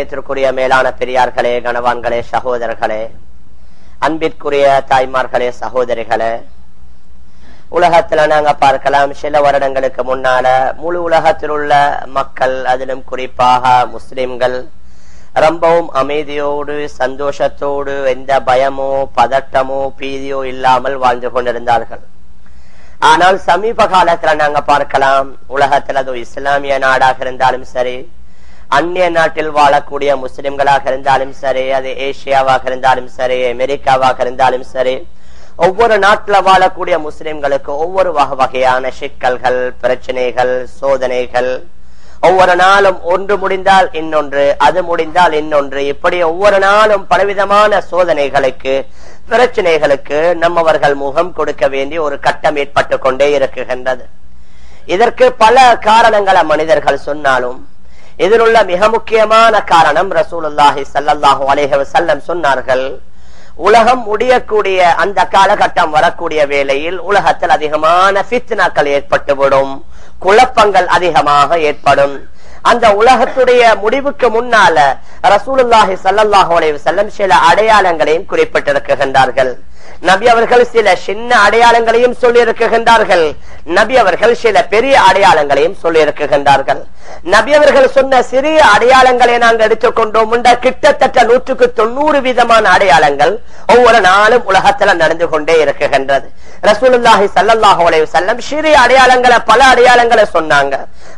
நேத்திற்குரிய மேலான பெரியார்களே கணவான்களே சகோதரர்களே அன்பிற்குரிய தாய்மார்களே சகோதரிகளே உலகத்துல நாங்க பார்க்கலாம் சில வருடங்களுக்கு முன்னால முழு உலகத்தில் உள்ள மக்கள் அதிலும் குறிப்பாக முஸ்லிம்கள் ரொம்பவும் அமைதியோடு சந்தோஷத்தோடு எந்த பயமோ பதட்டமோ பீதியோ இல்லாமல் வாழ்ந்து கொண்டிருந்தார்கள். ஆனால் சமீப காலத்துல நாங்க பார்க்கலாம் உலகத்துல அது இஸ்லாமிய நாடாக இருந்தாலும் சரி அந்நிய நாட்டில் வாழக்கூடிய முஸ்லிம்களாக இருந்தாலும் சரி அது ஏசியாவாக இருந்தாலும் சரி அமெரிக்காவாக இருந்தாலும் சரி ஒவ்வொரு நாட்டில் வாழக்கூடிய முஸ்லிம்களுக்கு ஒவ்வொரு வகை வகையான சிக்கல்கள் பிரச்சனைகள் சோதனைகள். ஒவ்வொரு நாளும் ஒன்று முடிந்தால் இன்னொன்று அது முடிந்தால் இன்னொன்று. இப்படி ஒவ்வொரு நாளும் பலவிதமான சோதனைகளுக்கு பிரச்சனைகளுக்கு நம்மவர்கள் முகம் கொடுக்க வேண்டிய ஒரு கட்டம் ஏற்பட்டு கொண்டே இருக்குகின்றது. இதற்கு பல காரணங்களை மனிதர்கள் சொன்னாலும் இதில் உள்ள மிக முக்கியமான காரணம் ரசூலுல்லாஹி சல்லாஹு அலேஹ சொன்னார்கள். உலகம் முடியக்கூடிய அந்த காலகட்டம் வரக்கூடிய வேளையில் உலகத்தில் அதிகமான பித்னாக்கள் ஏற்பட்டுவிடும். குழப்பங்கள் அதிகமாக ஏற்படும். அந்த உலகத்துடைய முடிவுக்கு முன்னால ரசூலுல்லாஹி சல்லாஹு அலைஹி செல்லம் சில அடையாளங்களையும் குறிப்பிட்டிருக்கின்றார்கள். நபி அவர்கள் சில சின்ன அடையாளங்களையும் சொல்லியிருக்கின்றார்கள். நபி அவர்கள் சில பெரிய அடையாளங்களையும் சொல்லியிருக்கின்றார்கள். நபி அவர்கள் சொன்ன சிறிய அடையாளங்களை நாங்கள் எடுத்துக்கொண்டோம். கிட்டத்தட்ட நூற்றுக்கு தொண்ணூறு விதமான அடையாளங்கள் ஒவ்வொரு நாளும் உலகத்துல நடந்து கொண்டே இருக்குகின்றது ரசூலுல்லாஹி சல்லாஹூ அலைஹி வஸல்லம் சிறிய அடையாளங்களை பல அடையாளங்களை சொன்னாங்க.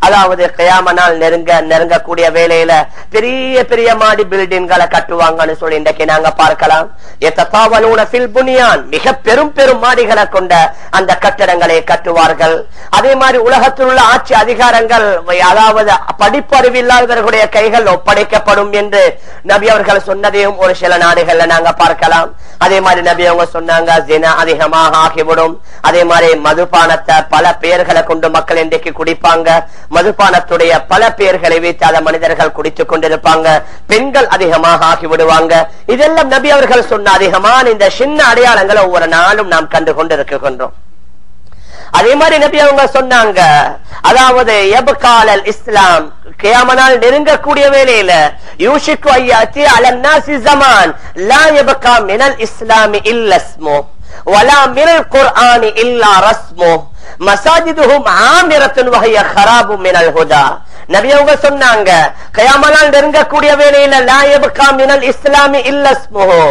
அதாவது கயாம நாள் நெருங்க நெருங்கக்கூடிய வேலையில பெரிய பெரிய மாடி பில்டிங்களை கட்டுவாங்கன்னு சொல்லி இன்றைக்கு நாங்க பார்க்கலாம். புனியான் மிக பெரும் பெரும் மாடிகளை கொண்ட அந்த கட்டடங்களை கட்டுவார்கள். அதே மாதிரி உலகத்தில் உள்ள ஆட்சி அதிகாரங்கள் அதாவது படிப்பறிவில்லாதவர்களுடைய கைகள் ஒப்படைக்கப்படும் என்று நபி அவர்கள் சொன்னதையும் ஒரு சில நாடுகள்ல நாங்க பார்க்கலாம். அதே மாதிரி நபி அவங்க சொன்னாங்க தின அதிகமாக ஆகிவிடும். அதே மாதிரி மதுபானத்தை பல பெயர்களை கொண்டு மக்கள் இன்றைக்கு குடிப்பாங்க. மதுபானத்துடைய பல பெயர்களை வைத்து அதை மனிதர்கள் குடித்துக் கொண்டிருப்பாங்க. பெண்கள் அதிகமாக ஆகிவிடுவாங்க. இதெல்லாம் நபி அவர்கள் சொன்ன அதிகமான இந்த சின்ன அடையாளங்களை ஒவ்வொரு நாளும் நாம் கண்டு கொண்டிருக்கின்றோம். அதே மாதிரி நபி அவங்க சொன்னாங்க அதாவது எபகாலல் இஸ்லாம் கேமனால் நெருங்கக்கூடிய வேலையில யூஷிக்கு ஐயாத்தி அலன்னாசி ஜமான் லா எபகா மினல் இஸ்லாமி இல்லஸ்மோ வலா மினல் குர்ஆனி இல்லா ரஸ்மோ. மசாஜிதுஹும் ஆமிரத்தின் வகைய ஹராபு மினல் ஹுதா. நபியவங்க சொன்னாங்க கயாமனால் நெருங்கக்கூடிய வேலையில லாயபுகா மினல் இஸ்லாமி இல்லஸ்முஹோ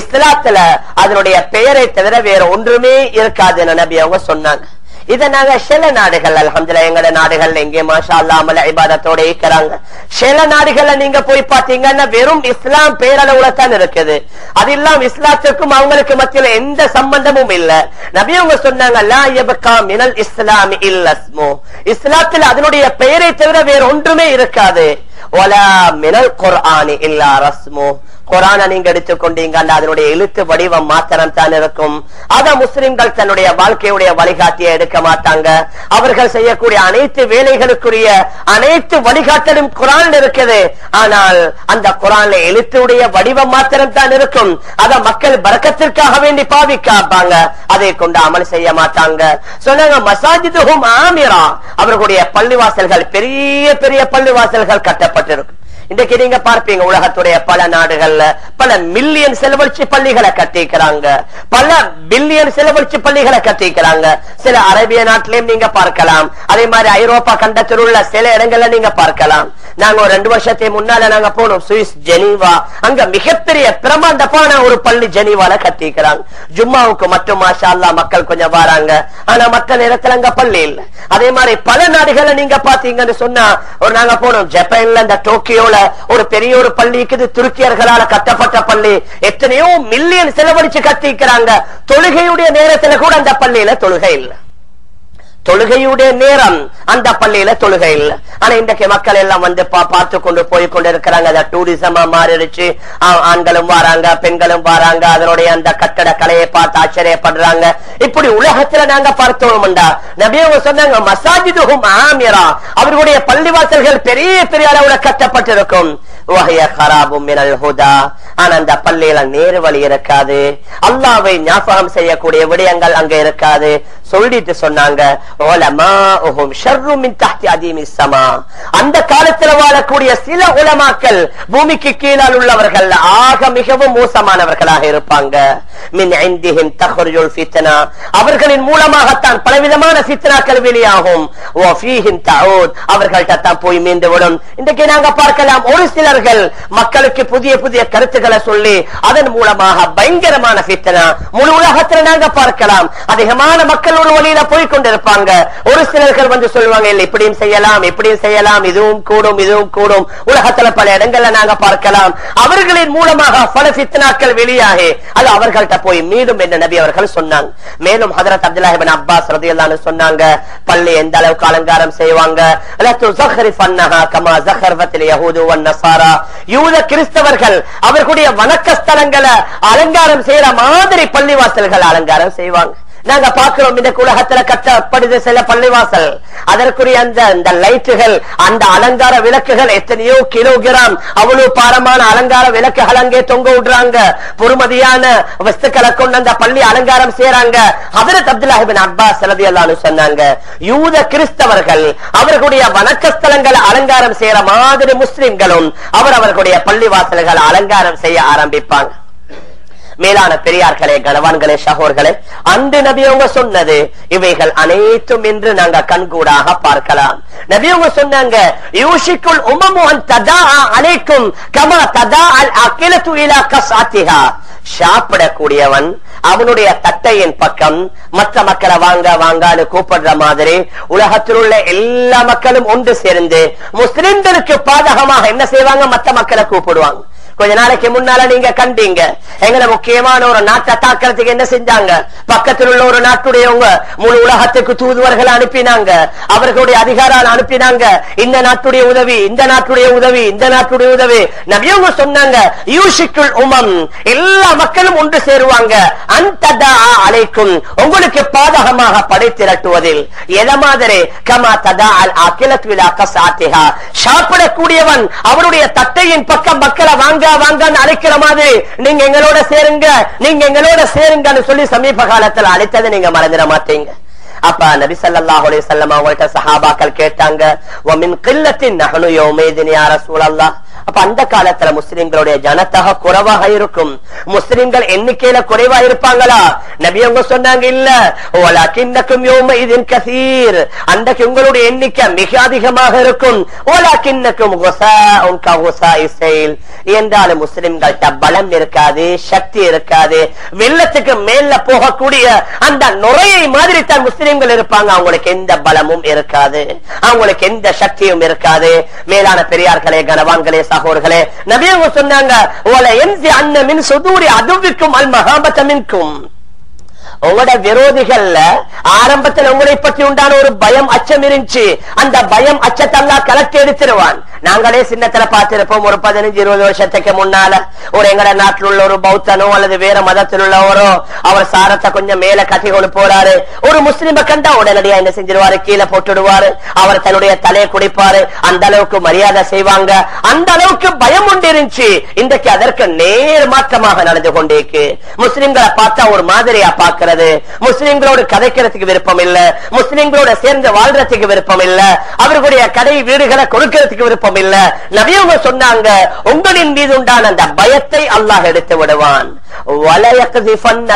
இஸ்லாத்துல அதனுடைய பெயரை தவிர வேற ஒன்றுமே இருக்காது என நபி அவங்க சொன்னாங்க. இதை நாங்க சில நாடுகள் அலமதுல எங்கட நாடுகள்ல எங்கே மாஷா அல்லாமல ஐபாதத்தோட இருக்கிறாங்க. சில நாடுகள்ல நீங்க போய் பாத்தீங்கன்னா வெறும் இஸ்லாம் பேரளவுல தான் இருக்குது. அது இல்லாம இஸ்லாத்திற்கும் அவங்களுக்கு மத்தியில எந்த சம்பந்தமும் இல்ல. நபி அவங்க சொன்னாங்க மினல் இஸ்லாம் இல்லஸ்மோ இஸ்லாத்தில் அதனுடைய பெயரை தவிர வேற ஒன்றுமே இருக்காது. ஒலா மினல் குர்ஆனி இல்லா ரஸ்மோ. குரான நீங்க எடுத்துக்கொண்டீங்க. அதனுடைய எழுத்து வடிவம் மாத்திரம் தான் இருக்கும். அத முஸ்லிம்கள் தன்னுடைய வாழ்க்கையுடைய வழிகாட்டிய எடுக்க மாட்டாங்க. அவர்கள் செய்யக்கூடிய அனைத்து வேலைகளுக்குரிய அனைத்து வழிகாட்டலும் குரான் இருக்குது. ஆனால் அந்த குரான்ல எழுத்துடைய வடிவம் மாத்திரம் தான் இருக்கும். அத மக்கள் பறக்கத்திற்காக வேண்டி பாவிக்காப்பாங்க. அதை கொண்டு அமல் செய்ய மாட்டாங்க. சொன்னாங்க மசாஜிதுகும் ஆமிரா. அவர்களுடைய பள்ளிவாசல்கள் பெரிய பெரிய பள்ளிவாசல்கள் கட்டப்பட்டிருக்கும் இன்றைக்கு நீங்க பார்ப்பீங்க உலகத்துடைய பல நாடுகள்ல பல மில்லியன் செலவழிச்சு பள்ளிகளை கட்டிக்கிறாங்க. பல பில்லியன் செலவழிச்சு பள்ளிகளை கட்டிக்கிறாங்க. சில அரேபிய நாட்டிலையும் நீங்க பார்க்கலாம். அதே மாதிரி ஐரோப்பா கண்டத்தில் உள்ள சில இடங்கள்ல நீங்க பார்க்கலாம். நாங்க ஒரு ரெண்டு வருஷத்தை முன்னால நாங்க போனோம் சுவிஸ் ஜெனீவா. அங்க மிகப்பெரிய பிரமாண்டமான ஒரு பள்ளி ஜெனீவால கட்டிக்கிறாங்க. ஜும்மாவுக்கு மட்டும் மாஷா மக்கள் கொஞ்சம் வராங்க. ஆனா மற்ற நேரத்துல அங்க பள்ளி இல்ல. அதே மாதிரி பல நாடுகளை நீங்க பாத்தீங்கன்னு சொன்னா ஒரு நாங்க போனோம் ஜப்பான்ல இந்த டோக்கியோல ஒரு பெரிய ஒரு பள்ளி இருக்குது. துருக்கியர்களால கட்டப்பட்ட பள்ளி. எத்தனையோ மில்லியன் செலவழிச்சு கத்திக்கிறாங்க தொழுகையுடைய நேரத்துல கூட அந்த பள்ளியில தொழுகை இல்லை. தொழுகையுடைய நேரம் அந்த பள்ளியில தொழுகை இல்லை. ஆனா இன்றைக்கு மக்கள் எல்லாம் வந்து பார்த்து கொண்டு போய் கொண்டு இருக்கிறாங்க அதை டூரிசமா மாறிடுச்சு. ஆண்களும் வராங்க பெண்களும் வராங்க. அதனுடைய அந்த கட்டட கலையை பார்த்து ஆச்சரியப்படுறாங்க. இப்படி உலகத்துல நாங்க பார்த்தோம்டா. நபியவங்க சொன்னாங்க மசாஜிதுகும் ஆமிரா. அவர்களுடைய பள்ளிவாசல்கள் பெரிய பெரிய அளவுல கட்டப்பட்டிருக்கும். வகைய ஹராபும் மினல் ஹுதா. ஆனா அந்த பள்ளியில நேரு வழி இருக்காது. அல்லாவை ஞாபகம் செய்யக்கூடிய விடயங்கள் அங்க இருக்காது. சொல்லிட்டு சொன்னாங்க அந்த காலத்துல வாழக்கூடிய சில உலமாக்கள் பூமிக்கு கீழால் உள்ளவர்கள் ஆக மிகவும் மோசமானவர்களாக இருப்பாங்க. மின் ஐந்திஹிம் தஹ்ருஜுல் அவர்களின் மூலமாகத்தான் பலவிதமான சித்தனாக்கள் வெளியாகும். அவர்கள்ட்ட தான் போய் மீண்டு விடும். இன்றைக்கு நாங்க பார்க்கலாம் ஒரு சிலர்கள் மக்களுக்கு புதிய புதிய கருத்துக்கள் சொல்லி அதன் மூலமாக பயங்கரமான பித்தனா முழு உலகத்துல நாங்க பார்க்கலாம். அதிகமான மக்கள் ஒரு வழியில போய் கொண்டிருப்பாங்க ஒரு சிலர்கள் வந்து சொல்லுவாங்க இல்ல இப்படியும் செய்யலாம் இப்படியும் செய்யலாம் இதுவும் கூடும் இதுவும் கூடும். உலகத்துல பல இடங்கள்ல நாங்க பார்க்கலாம். அவர்களின் மூலமாக பல ஃபித்னாக்கள் வெளியாகி அது அவர்கள்ட்ட போய் மீண்டும் என்ன நபி அவர்கள் சொன்னாங்க. மேலும் ஹதரத் அப்துல்லாஹிபின் அப்பாஸ் ரதியல்லான்னு சொன்னாங்க பள்ளி எந்த அளவுக்கு அலங்காரம் செய்வாங்க? யூத கிறிஸ்தவர்கள் அவர்களுடைய வணக்க ஸ்தலங்களை அலங்காரம் செய்யற மாதிரி பள்ளிவாசல்கள் அலங்காரம் செய்வாங்க. நாங்க பார்க்கிறோம் இந்த உலகத்துல கட்டப்படுது சில பள்ளிவாசல். அதற்குரிய அந்த அந்த லைட்டுகள் அந்த அலங்கார விளக்குகள் எத்தனையோ கிலோகிராம் அவ்வளவு பாரமான அலங்கார விளக்குகள் அங்கே தொங்க விடுறாங்க. பொறுமதியான வஸ்துக்களை கொண்டு அந்த பள்ளி அலங்காரம் செய்யறாங்க ஹதரத் அப்துல்லாஹிபின் அப்பாஸ் ரலியல்லாஹு சொன்னாங்க யூத கிறிஸ்தவர்கள் அவர்களுடைய வணக்க ஸ்தலங்களை அலங்காரம் செய்யற மாதிரி முஸ்லிம்களும் அவர் அவர்களுடைய பள்ளிவாசல்களை அலங்காரம் செய்ய ஆரம்பிப்பாங்க. மேலான பெரியார்களே கனவான்களே சகோர்களே அன்று நபியவங்க சொன்னது இவைகள் அனைத்தும் என்று நாங்க கண்கூடாக பார்க்கலாம். நபியவங்க சொன்னாங்க யூஷிக்குள் உமமுன் ததா அனைக்கும் கமா ததா அல் அகில இலா கசாத்திஹா. சாப்பிடக்கூடியவன் அவனுடைய தட்டையின் பக்கம் மற்ற மக்களை வாங்க வாங்கான்னு கூப்பிடுற மாதிரி உலகத்தில் உள்ள எல்லா மக்களும் ஒன்று சேர்ந்து முஸ்லிம்களுக்கு பாதகமாக என்ன செய்வாங்க? மற்ற மக்களை கூப்பிடுவாங்க. கொஞ்ச நாளைக்கு முன்னால நீங்க கண்டீங்க. எங்களை முக்கியமான ஒரு நாட்டை தாக்கிறதுக்கு என்ன செஞ்சாங்க? பக்கத்தில் உள்ள ஒரு நாட்டுடையவங்க முழு உலகத்துக்கு தூதுவர்கள் அனுப்பினாங்க. அவர்களுடைய அதிகாரம் அனுப்பினாங்க. இந்த நாட்டுடைய உதவி இந்த நாட்டுடைய உதவி இந்த நாட்டுடைய உதவி. நபியவங்க சொன்னாங்க யூஷிக்குள் உமம். எல்லா மக்களும் ஒன்று சேருவாங்க. அந்த அழைக்கும் உங்களுக்கு பாதகமாக படை திரட்டுவதில். எத மாதிரி? கமா ததா அல் அகிலத் விலா கசாத்திஹா. சாப்பிடக்கூடியவன் அவருடைய தட்டையின் பக்கம் மக்களை வாங்க வாங்கன்னு அழைக்கிற மாதிரி நீங்க எங்களோட சேருங்க நீங்க எங்களோட சேருங்கன்னு சொல்லி சமீப காலத்துல அழைத்ததை நீங்க மறந்துட மாட்டீங்க. அப்ப நபி ஸல்லல்லாஹு அலைஹி வஸல்லம் அவங்கள்ட்ட சஹாபாக்கள் கேட்டாங்க அப்ப அந்த காலத்துல முஸ்லிம்களுடைய ஜனத்தக குறைவாக இருக்கும். முஸ்லிம்கள் எண்ணிக்கையில குறைவா இருப்பாங்களா? நபி அவங்க சொன்னாங்க இல்ல. ஓலாக்கின்னக்கும் யோமைதின் கசீர். அன்றைக்கு உங்களுடைய எண்ணிக்கை மிக அதிகமாக இருக்கும். ஓலாக்கின்னக்கும் குசாஉன் என்றாலும் முஸ்லிம்கள்ட்ட பலம் இருக்காது சக்தி இருக்காது. வெள்ளத்துக்கு மேல போகக்கூடிய அந்த நுரையை மாதிரி தான் முஸ்லிம்கள் இருப்பாங்க. அவங்களுக்கு எந்த பலமும் இருக்காது. அவங்களுக்கு எந்த சக்தியும் இருக்காது. மேலான பெரியார்களே கனவான்களே சகோர்களே நபியவங்க சொன்னாங்க ஓல என்சி அன்ன மின் சுதூரி அதுவிக்கும் அல் மகாபத்தமின்கும் உங்களோட விரோதிகள்ல ஆரம்பத்தில் உங்களை பற்றி உண்டான ஒரு பயம் அச்சம் இருந்துச்சு. அந்த பயம் அச்சத்தெல்லாம் கலட்டி எடுத்துருவான். நாங்களே சின்னத்துல பார்த்திருப்போம் ஒரு பதினஞ்சு இருபது வருஷத்துக்கு முன்னால. ஒரு எங்கட நாட்டில் உள்ள ஒரு பௌத்தனோ அல்லது வேற மதத்தில் உள்ளவரோ அவர் சாரத்தை கொஞ்சம் மேல கட்டி கொண்டு போறாரு. ஒரு முஸ்லிம கண்டா உடனடியா என்ன செஞ்சிருவாரு? கீழே போட்டுடுவாரு. அவர் தன்னுடைய தலையை குடிப்பாரு. அந்த அளவுக்கு மரியாதை செய்வாங்க. அந்த அளவுக்கு பயம் உண்டு இருந்துச்சு. இன்றைக்கு அதற்கு நேர் மாற்றமாக நடந்து கொண்டிருக்கு. முஸ்லிம்களை பார்த்தா ஒரு மாதிரியா பார்க்க இருக்கிறது. முஸ்லிம்களோடு கதைக்கிறதுக்கு விருப்பம் இல்ல முஸ்லிம்களோட சேர்ந்து வாழ்றதுக்கு விருப்பம் இல்ல அவர்களுடைய கடை வீடுகளை கொடுக்கிறதுக்கு விருப்பம் இல்ல நபியவங்க சொன்னாங்க உங்களின் மீது உண்டான அந்த பயத்தை அல்லாஹ் எடுத்து விடுவான். வலயக்திஃபன்ன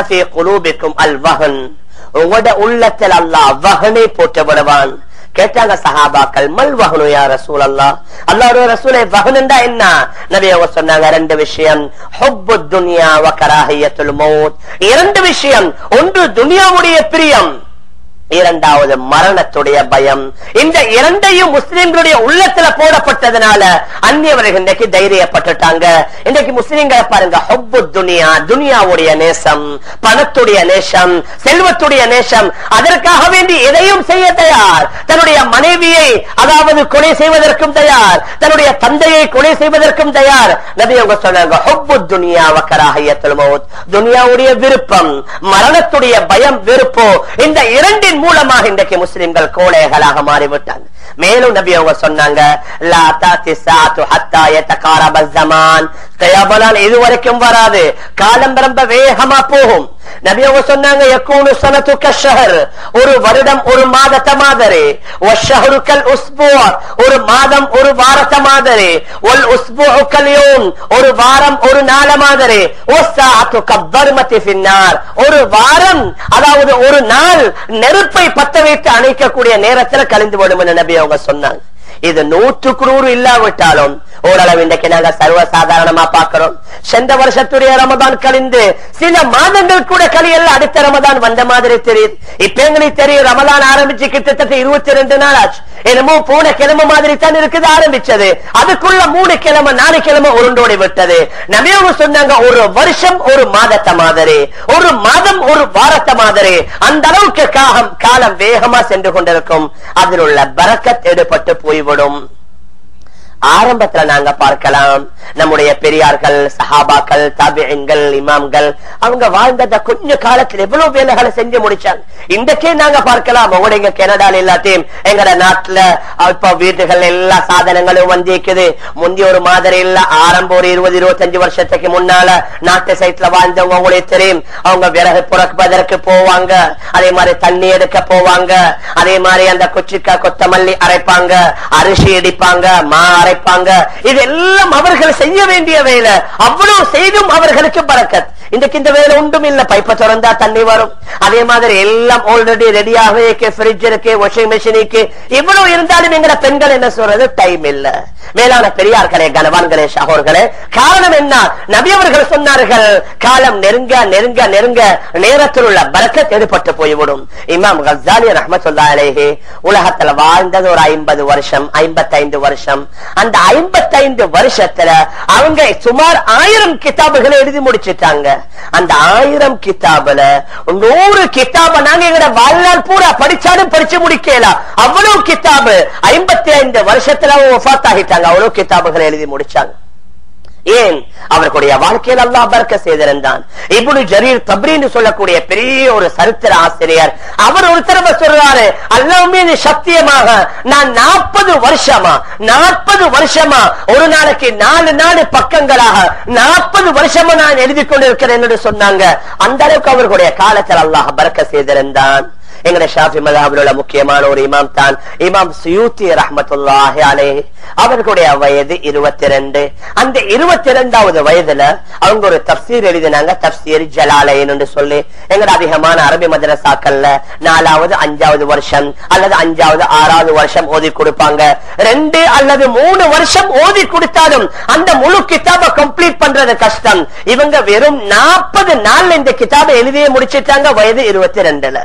உங்களோட உள்ளத்தில் அல்லாஹ் வஹனை போட்டு விடுவான். கேட்டாங்க சஹாபாக்கள் மல் வஹனு யா ரசூல் அல்லா அல்லாஹ்வுடைய ரசூலை வஹனுண்டா என்ன? நபி அவங்க சொன்னாங்க ரெண்டு விஷயம் ஹொப்பு துனியா வ மௌத். இரண்டு விஷயம் ஒன்று துனியாவுடைய பிரியம். இரண்டாவது மரணத்துடைய பயம். இந்த இரண்டையும் முஸ்லிம்களுடைய உள்ளத்துல போடப்பட்டதுனால அந்நியவர்கள் இன்றைக்கு தைரியப்பட்டுட்டாங்க. இன்றைக்கு முஸ்லிம்களை பாருங்க ஹொப்பு துனியா துனியாவுடைய நேசம் பணத்துடைய நேசம் செல்வத்துடைய நேசம். அதற்காக வேண்டி எதையும் செய்ய தயார். தன்னுடைய மனைவியை அதாவது கொலை செய்வதற்கும் தயார். தன்னுடைய தந்தையை கொலை செய்வதற்கும் தயார். நபி அவங்க சொன்னாங்க ஹொப்பு துனியா வக்கராக துனியாவுடைய விருப்பம் மரணத்துடைய பயம் வெறுப்போ. இந்த இரண்டின் மூலமாக இன்றைக்கு முஸ்லிம்கள் கோழைகளாக மாறிவிட்டாங்க. மேலும் நபி அவங்க சொன்னாங்க லா இது வரைக்கும் வராது. காலம் ரொம்ப வேகமா போகும். நபி அவங்க சொன்னாங்க கஷஹர் ஒரு வருடம் ஒரு மாதத்த மாதிரி. ஒரு மாதம் ஒரு வாரத்த மாதிரி. ஒரு வாரம் ஒரு நாள மாதிரி. வஸ்ஸாஅத்து கபர்மதி பின்னார் ஒரு வாரம் அதாவது ஒரு நாள் நெருப்பை பத்த வைத்து அணைக்கக்கூடிய நேரத்துல கழிந்து விடும் என்று நபி அவங்க சொன்னாங்க. இது நூற்றுக்கு நூறு இல்லாவிட்டாலும் ஓரளவு இன்றைக்கு நாங்க சர்வ சாதாரணமா பார்க்கிறோம். சென்ற வருஷத்துடைய ரமதான் கழிந்து சில மாதங்கள் கூட கழியல்ல அடுத்த ரமதான் வந்த மாதிரி தெரியுது. இப்ப எங்களுக்கு தெரியும் ரமதான் ஆரம்பிச்சு கிட்டத்தட்ட இருபத்தி ரெண்டு நாள் ஆச்சு. என்னமோ போன கிழமை மாதிரி தான் இருக்குது ஆரம்பிச்சது. அதுக்குள்ள மூணு கிழமை நாலு கிழமை உருண்டோடி விட்டது. நபியவங்க சொன்னாங்க ஒரு வருஷம் ஒரு மாதத்தை மாதிரி. ஒரு மாதம் ஒரு வாரத்தை மாதிரி. அந்த அளவுக்கு காகம் காலம் வேகமா சென்று கொண்டிருக்கும். அதில் உள்ள பரக்கத் எடுபட்டு போய்விடும். ஆரம்பத்துல நாங்க பார்க்கலாம். நம்முடைய பெரியார்கள் சஹாபாக்கள் தாபியங்கள் இமாம்கள் அவங்க வாழ்ந்தத கொஞ்ச காலத்துல எவ்வளவு வேலைகளை செஞ்சு முடிச்சாங்க. இன்றைக்கே நாங்க பார்க்கலாம். உங்களுடைய கனடால எல்லாத்தையும் எங்கட நாட்டுல இப்ப வீடுகள் எல்லா சாதனங்களும் வந்திருக்குது. முந்தைய ஒரு மாதிரி இல்ல. ஆரம்பம் ஒரு இருபது இருபத்தஞ்சு வருஷத்துக்கு முன்னால நாட்டு சைட்ல வாழ்ந்தவங்க உங்களுக்கு தெரியும். அவங்க விறகு புறப்பதற்கு போவாங்க. அதே மாதிரி தண்ணி எடுக்க போவாங்க. அதே மாதிரி அந்த குச்சிக்கா கொத்தமல்லி அரைப்பாங்க. அரிசி இடிப்பாங்க. மா படைப்பாங்க. இதெல்லாம் அவர்கள் செய்ய வேண்டிய வேலை. அவ்வளவு செய்தும் அவர்களுக்கு பறக்கத். இன்றைக்கு இந்த வேலை ஒன்றும் இல்ல. பைப்பை திறந்தா தண்ணி வரும். அதே மாதிரி எல்லாம் ஆல்ரெடி ரெடியாக இருக்கு ஃப்ரிட்ஜ் இருக்கு வாஷிங் மிஷின் இருக்கு. இவ்வளவு இருந்தாலும் எங்கட பெண்கள் என்ன சொல்றது? டைம் இல்ல. மேலான பெரியார்களே கனவான்களே சகோர்களே காரணம் என்ன? நபி அவர்கள் சொன்னார்கள் காலம் நெருங்க நெருங்க நெருங்க. நேரத்தில் உள்ள பரக்கத் எடுபட்டு போய்விடும். இமாம் கசாலி ரஹமத்துல்லா அலேஹி உலகத்துல வாழ்ந்தது ஒரு ஐம்பது வருஷம் ஐம்பத்தைந்து வருஷம். அந்த ஐம்பத்தைந்து வருஷத்துல அவங்க சுமார் ஆயிரம் கிதாபுகளை எழுதி முடிச்சிட்டாங்க. அந்த ஆயிரம் கிதாபுல நூறு கிதாப நாங்க எங்கட வாழ்நாள் பூரா படிச்சாலும் படிச்சு முடிக்கலாம் அவ்வளவு கிதாபு ஐம்பத்தி ஐந்து வருஷத்துல ஒஃபாத் ஆகிட்டாங்க அவ்வளவு கிதாபுகளை எழுதி முடிச்சாங்க. ஏன்? அவர்களுடைய வாழ்க்கையில் அல்லா பறக்க செய்திருந்தான். இப்படி ஜரீர் தப்ரின்னு சொல்லக்கூடிய பெரிய ஒரு சரித்திர ஆசிரியர். அவர் ஒரு தடவை சொல்றாரு அல்லாமே சத்தியமாக நான் நாற்பது வருஷமா நாற்பது வருஷமா ஒரு நாளைக்கு நாலு நாலு பக்கங்களாக நாற்பது வருஷமா நான் எழுதி கொண்டிருக்கிறேன் என்று சொன்னாங்க. அந்த அளவுக்கு அவர்களுடைய காலத்தில் அல்லாஹ் பறக்க செய்திருந்தான். எங்கட ஷாஃபி மதாபில் உள்ள முக்கியமான ஒரு இமாம் தான் இமாம் சுயூத்தி ரஹமத்துல்லாஹி அவர்களுடைய வயது இருபத்தி ரெண்டு அந்த இருபத்தி இரண்டாவது வயதுல அவங்க ஒரு தப்சீர் எழுதினாங்க தப்சீர் ஜலாலயன் என்று சொல்லி எங்கட அதிகமான அரபி மதரசாக்கள்ல நாலாவது அஞ்சாவது வருஷம் அல்லது அஞ்சாவது ஆறாவது வருஷம் ஓதி கொடுப்பாங்க ரெண்டு அல்லது மூணு வருஷம் ஓதி கொடுத்தாலும் அந்த முழு கிதாபை கம்ப்ளீட் பண்றது கஷ்டம் இவங்க வெறும் நாற்பது நாள்ல இந்த கிதாபை எழுதியே முடிச்சிட்டாங்க வயது இருபத்தி ரெண்டுல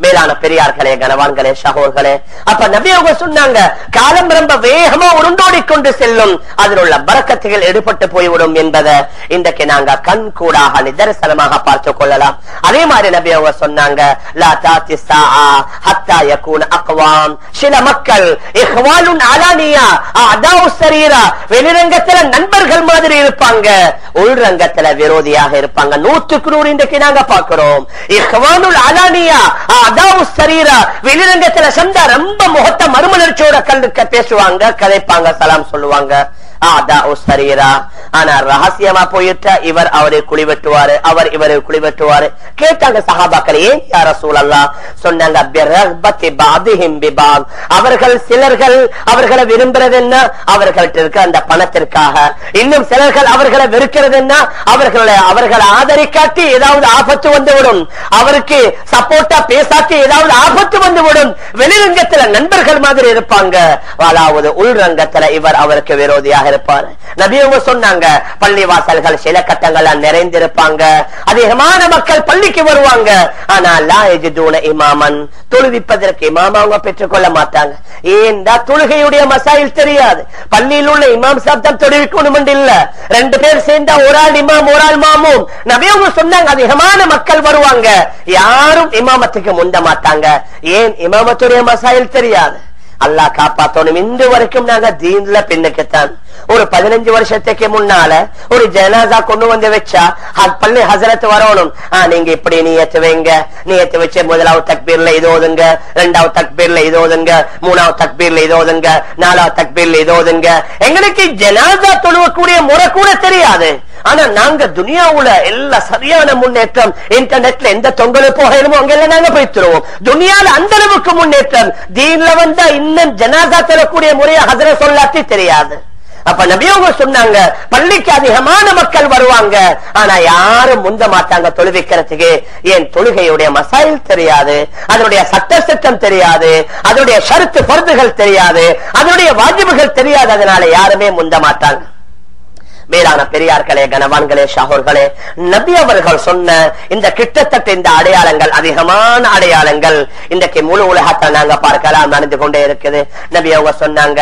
மேலான பெரியார்களே கனவான்களே சகோர்களே. அப்ப நபி அவங்க சொன்னாங்க காலம் ரொம்ப வேகமா உருண்டோடி கொண்டு செல்லும். அதில் உள்ள பறக்கத்துகள் எடுபட்டு போய்விடும் என்பதை இன்றைக்கு நாங்க கண் கூடாக நிதர்சனமாக பார்த்துக் கொள்ளலாம். அதே மாதிரி நபி அவங்க சொன்னாங்க லா தாத்தி அக்வாம். சில மக்கள் இஹ்வாலுன் அலானியா அதாவு சரீரா. வெளிரங்கத்துல நண்பர்கள் மாதிரி இருப்பாங்க. உள்ரங்கத்துல விரோதியாக இருப்பாங்க. நூற்றுக்கு நூறு இன்றைக்கு நாங்க பார்க்கிறோம். இஹ்வானுல் அலானியா அதாவு சரீரா. வெளிரங்கத்துல சந்தா ரொம்ப முகத்தை மறுமலர்ச்சியோட கல்லுக்க பேசுவாங்க கதைப்பாங்க சலாம் சொல்லுவாங்க. சரீரா ஆனா ரகசியமா போயிட்டா இவர் அவரை குளிவெட்டுவாரு அவர் இவரை குளிவெட்டுவாரு கேட்டாங்க சஹாபாக்கள் ஏன் யார சூழல்லா சொன்னாங்க அவர்கள் சிலர்கள் அவர்களை விரும்புறது என்ன அவர்கள்ட்ட இருக்க அந்த பணத்திற்காக இன்னும் சிலர்கள் அவர்களை வெறுக்கிறது என்ன அவர்களை அவர்களை ஆதரிக்காட்டி ஏதாவது ஆபத்து வந்துவிடும் அவருக்கு சப்போர்ட்டா பேசாட்டி ஏதாவது ஆபத்து வந்துவிடும் வெளிரங்கத்துல நண்பர்கள் மாதிரி இருப்பாங்க அதாவது உள்ரங்கத்துல இவர் அவருக்கு விரோதியாக இருப்பார். நபியவங்க சொன்னாங்க பள்ளி வாசல்கள் சில கட்டங்களா நிறைந்திருப்பாங்க. அதிகமான மக்கள் பள்ளிக்கு வருவாங்க. ஆனா இமாமன் தொழுவிப்பதற்கு இமாம அவங்க பெற்றுக்கொள்ள மாட்டாங்க. ஏன்டா தொழுகையுடைய மசாயில் தெரியாது? பள்ளியில் உள்ள இமாம் சப்தம் தொழுவிக்கணும் இல்ல ரெண்டு பேர் சேர்ந்தா ஒரு ஆள் இமாம் ஒரு ஆள் மாமும் நபியவங்க சொன்னாங்க அதிகமான மக்கள் வருவாங்க. யாரும் இமாமத்துக்கு முந்த மாட்டாங்க. ஏன் இமாமத்துடைய மசாயில் தெரியாது? அல்லாஹ் காப்பாத்தணும். இன்று வரைக்கும் நாங்க தீன்ல பின்னுக்குத்தான். ஒரு பதினஞ்சு வருஷத்துக்கு முன்னால ஒரு ஜனாசா கொண்டு வந்து வச்சா பள்ளி ஹசரத் வரணும் நீங்க இப்படி நீயத்து வைங்க நீயத்து வச்சு முதலாவது தக்பீர்ல இது ஓதுங்க ரெண்டாவது தக்பீர்ல இது ஓதுங்க மூணாவது தக்பீர்ல இது ஓதுங்க நாலாவது தக்பீர்ல இது ஓதுங்க எங்களுக்கு ஜனாசா தொழுவக்கூடிய முறை கூட தெரியாது ஆனா நாங்க துனியாவுல எல்லா சரியான முன்னேற்றம் இன்டர்நெட்ல எந்த தொங்கல போகணுமோ அங்கெல்லாம் நாங்க போய்த்துருவோம் துனியால அந்த அளவுக்கு முன்னேற்றம் தீன்ல வந்தா இன்னும் ஜனாசா தரக்கூடிய முறையை ஹசர சொல்லாத்தி தெரியாது அப்ப நபியோக சொன்னாங்க பள்ளிக்கு அதிகமான மக்கள் வருவாங்க. ஆனா யாரும் முந்த மாட்டாங்க தொழுவிக்கிறதுக்கு. ஏன் தொழுகையுடைய மசாயில் தெரியாது அதனுடைய சட்ட சட்டம் தெரியாது அதனுடைய சருத்து பொருதுகள் தெரியாது அதனுடைய வாஜிபுகள் தெரியாது அதனால யாருமே முந்த மாட்டாங்க. மேலான பெரியார்களே கனவான்களே ஷாகோர்களே நபி அவர்கள் சொன்ன இந்த கிட்டத்தட்ட இந்த அடையாளங்கள் அதிகமான அடையாளங்கள் இன்றைக்கு முழு உலகத்தை நாங்க பார்க்கலாம் நடந்து கொண்டே இருக்குது. நபி அவங்க சொன்னாங்க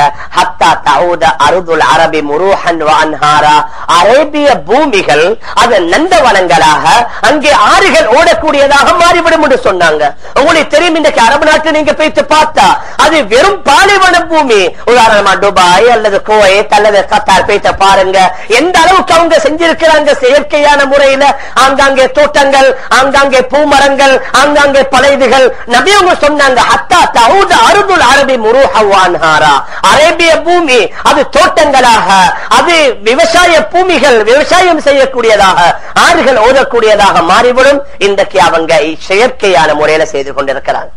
அருதுல் அரபி முருஹன் அரேபிய பூமிகள் அதன் நந்தவனங்களாக அங்கே ஆறுகள் ஓடக்கூடியதாக மாறிவிடும் என்று சொன்னாங்க. உங்களுக்கு தெரியும் இன்றைக்கு அரபு நாட்டு நீங்க போயிட்டு பார்த்தா அது வெறும் பாலைவன பூமி. உதாரணமா துபாய் அல்லது குவைத் அல்லது கத்தார் போயிட்டு பாருங்க. எந்த அளவுக்கு அவங்க செஞ்சிருக்கிறாங்க செயற்கையான முறையில. ஆங்காங்கே தோட்டங்கள் ஆங்காங்கே பூமரங்கள் ஆங்காங்கே பழைதுகள் நபியவங்க சொன்னாங்க ஹத்தா தவுத அருதுல் அரபி முருஹவான்ஹாரா அரேபிய பூமி அது தோட்டங்களாக அது விவசாய பூமிகள் விவசாயம் செய்யக்கூடியதாக ஆறுகள் ஓதக்கூடியதாக மாறிவிடும். இன்றைக்கு அவங்க செயற்கையான முறையில செய்து கொண்டிருக்கிறாங்க.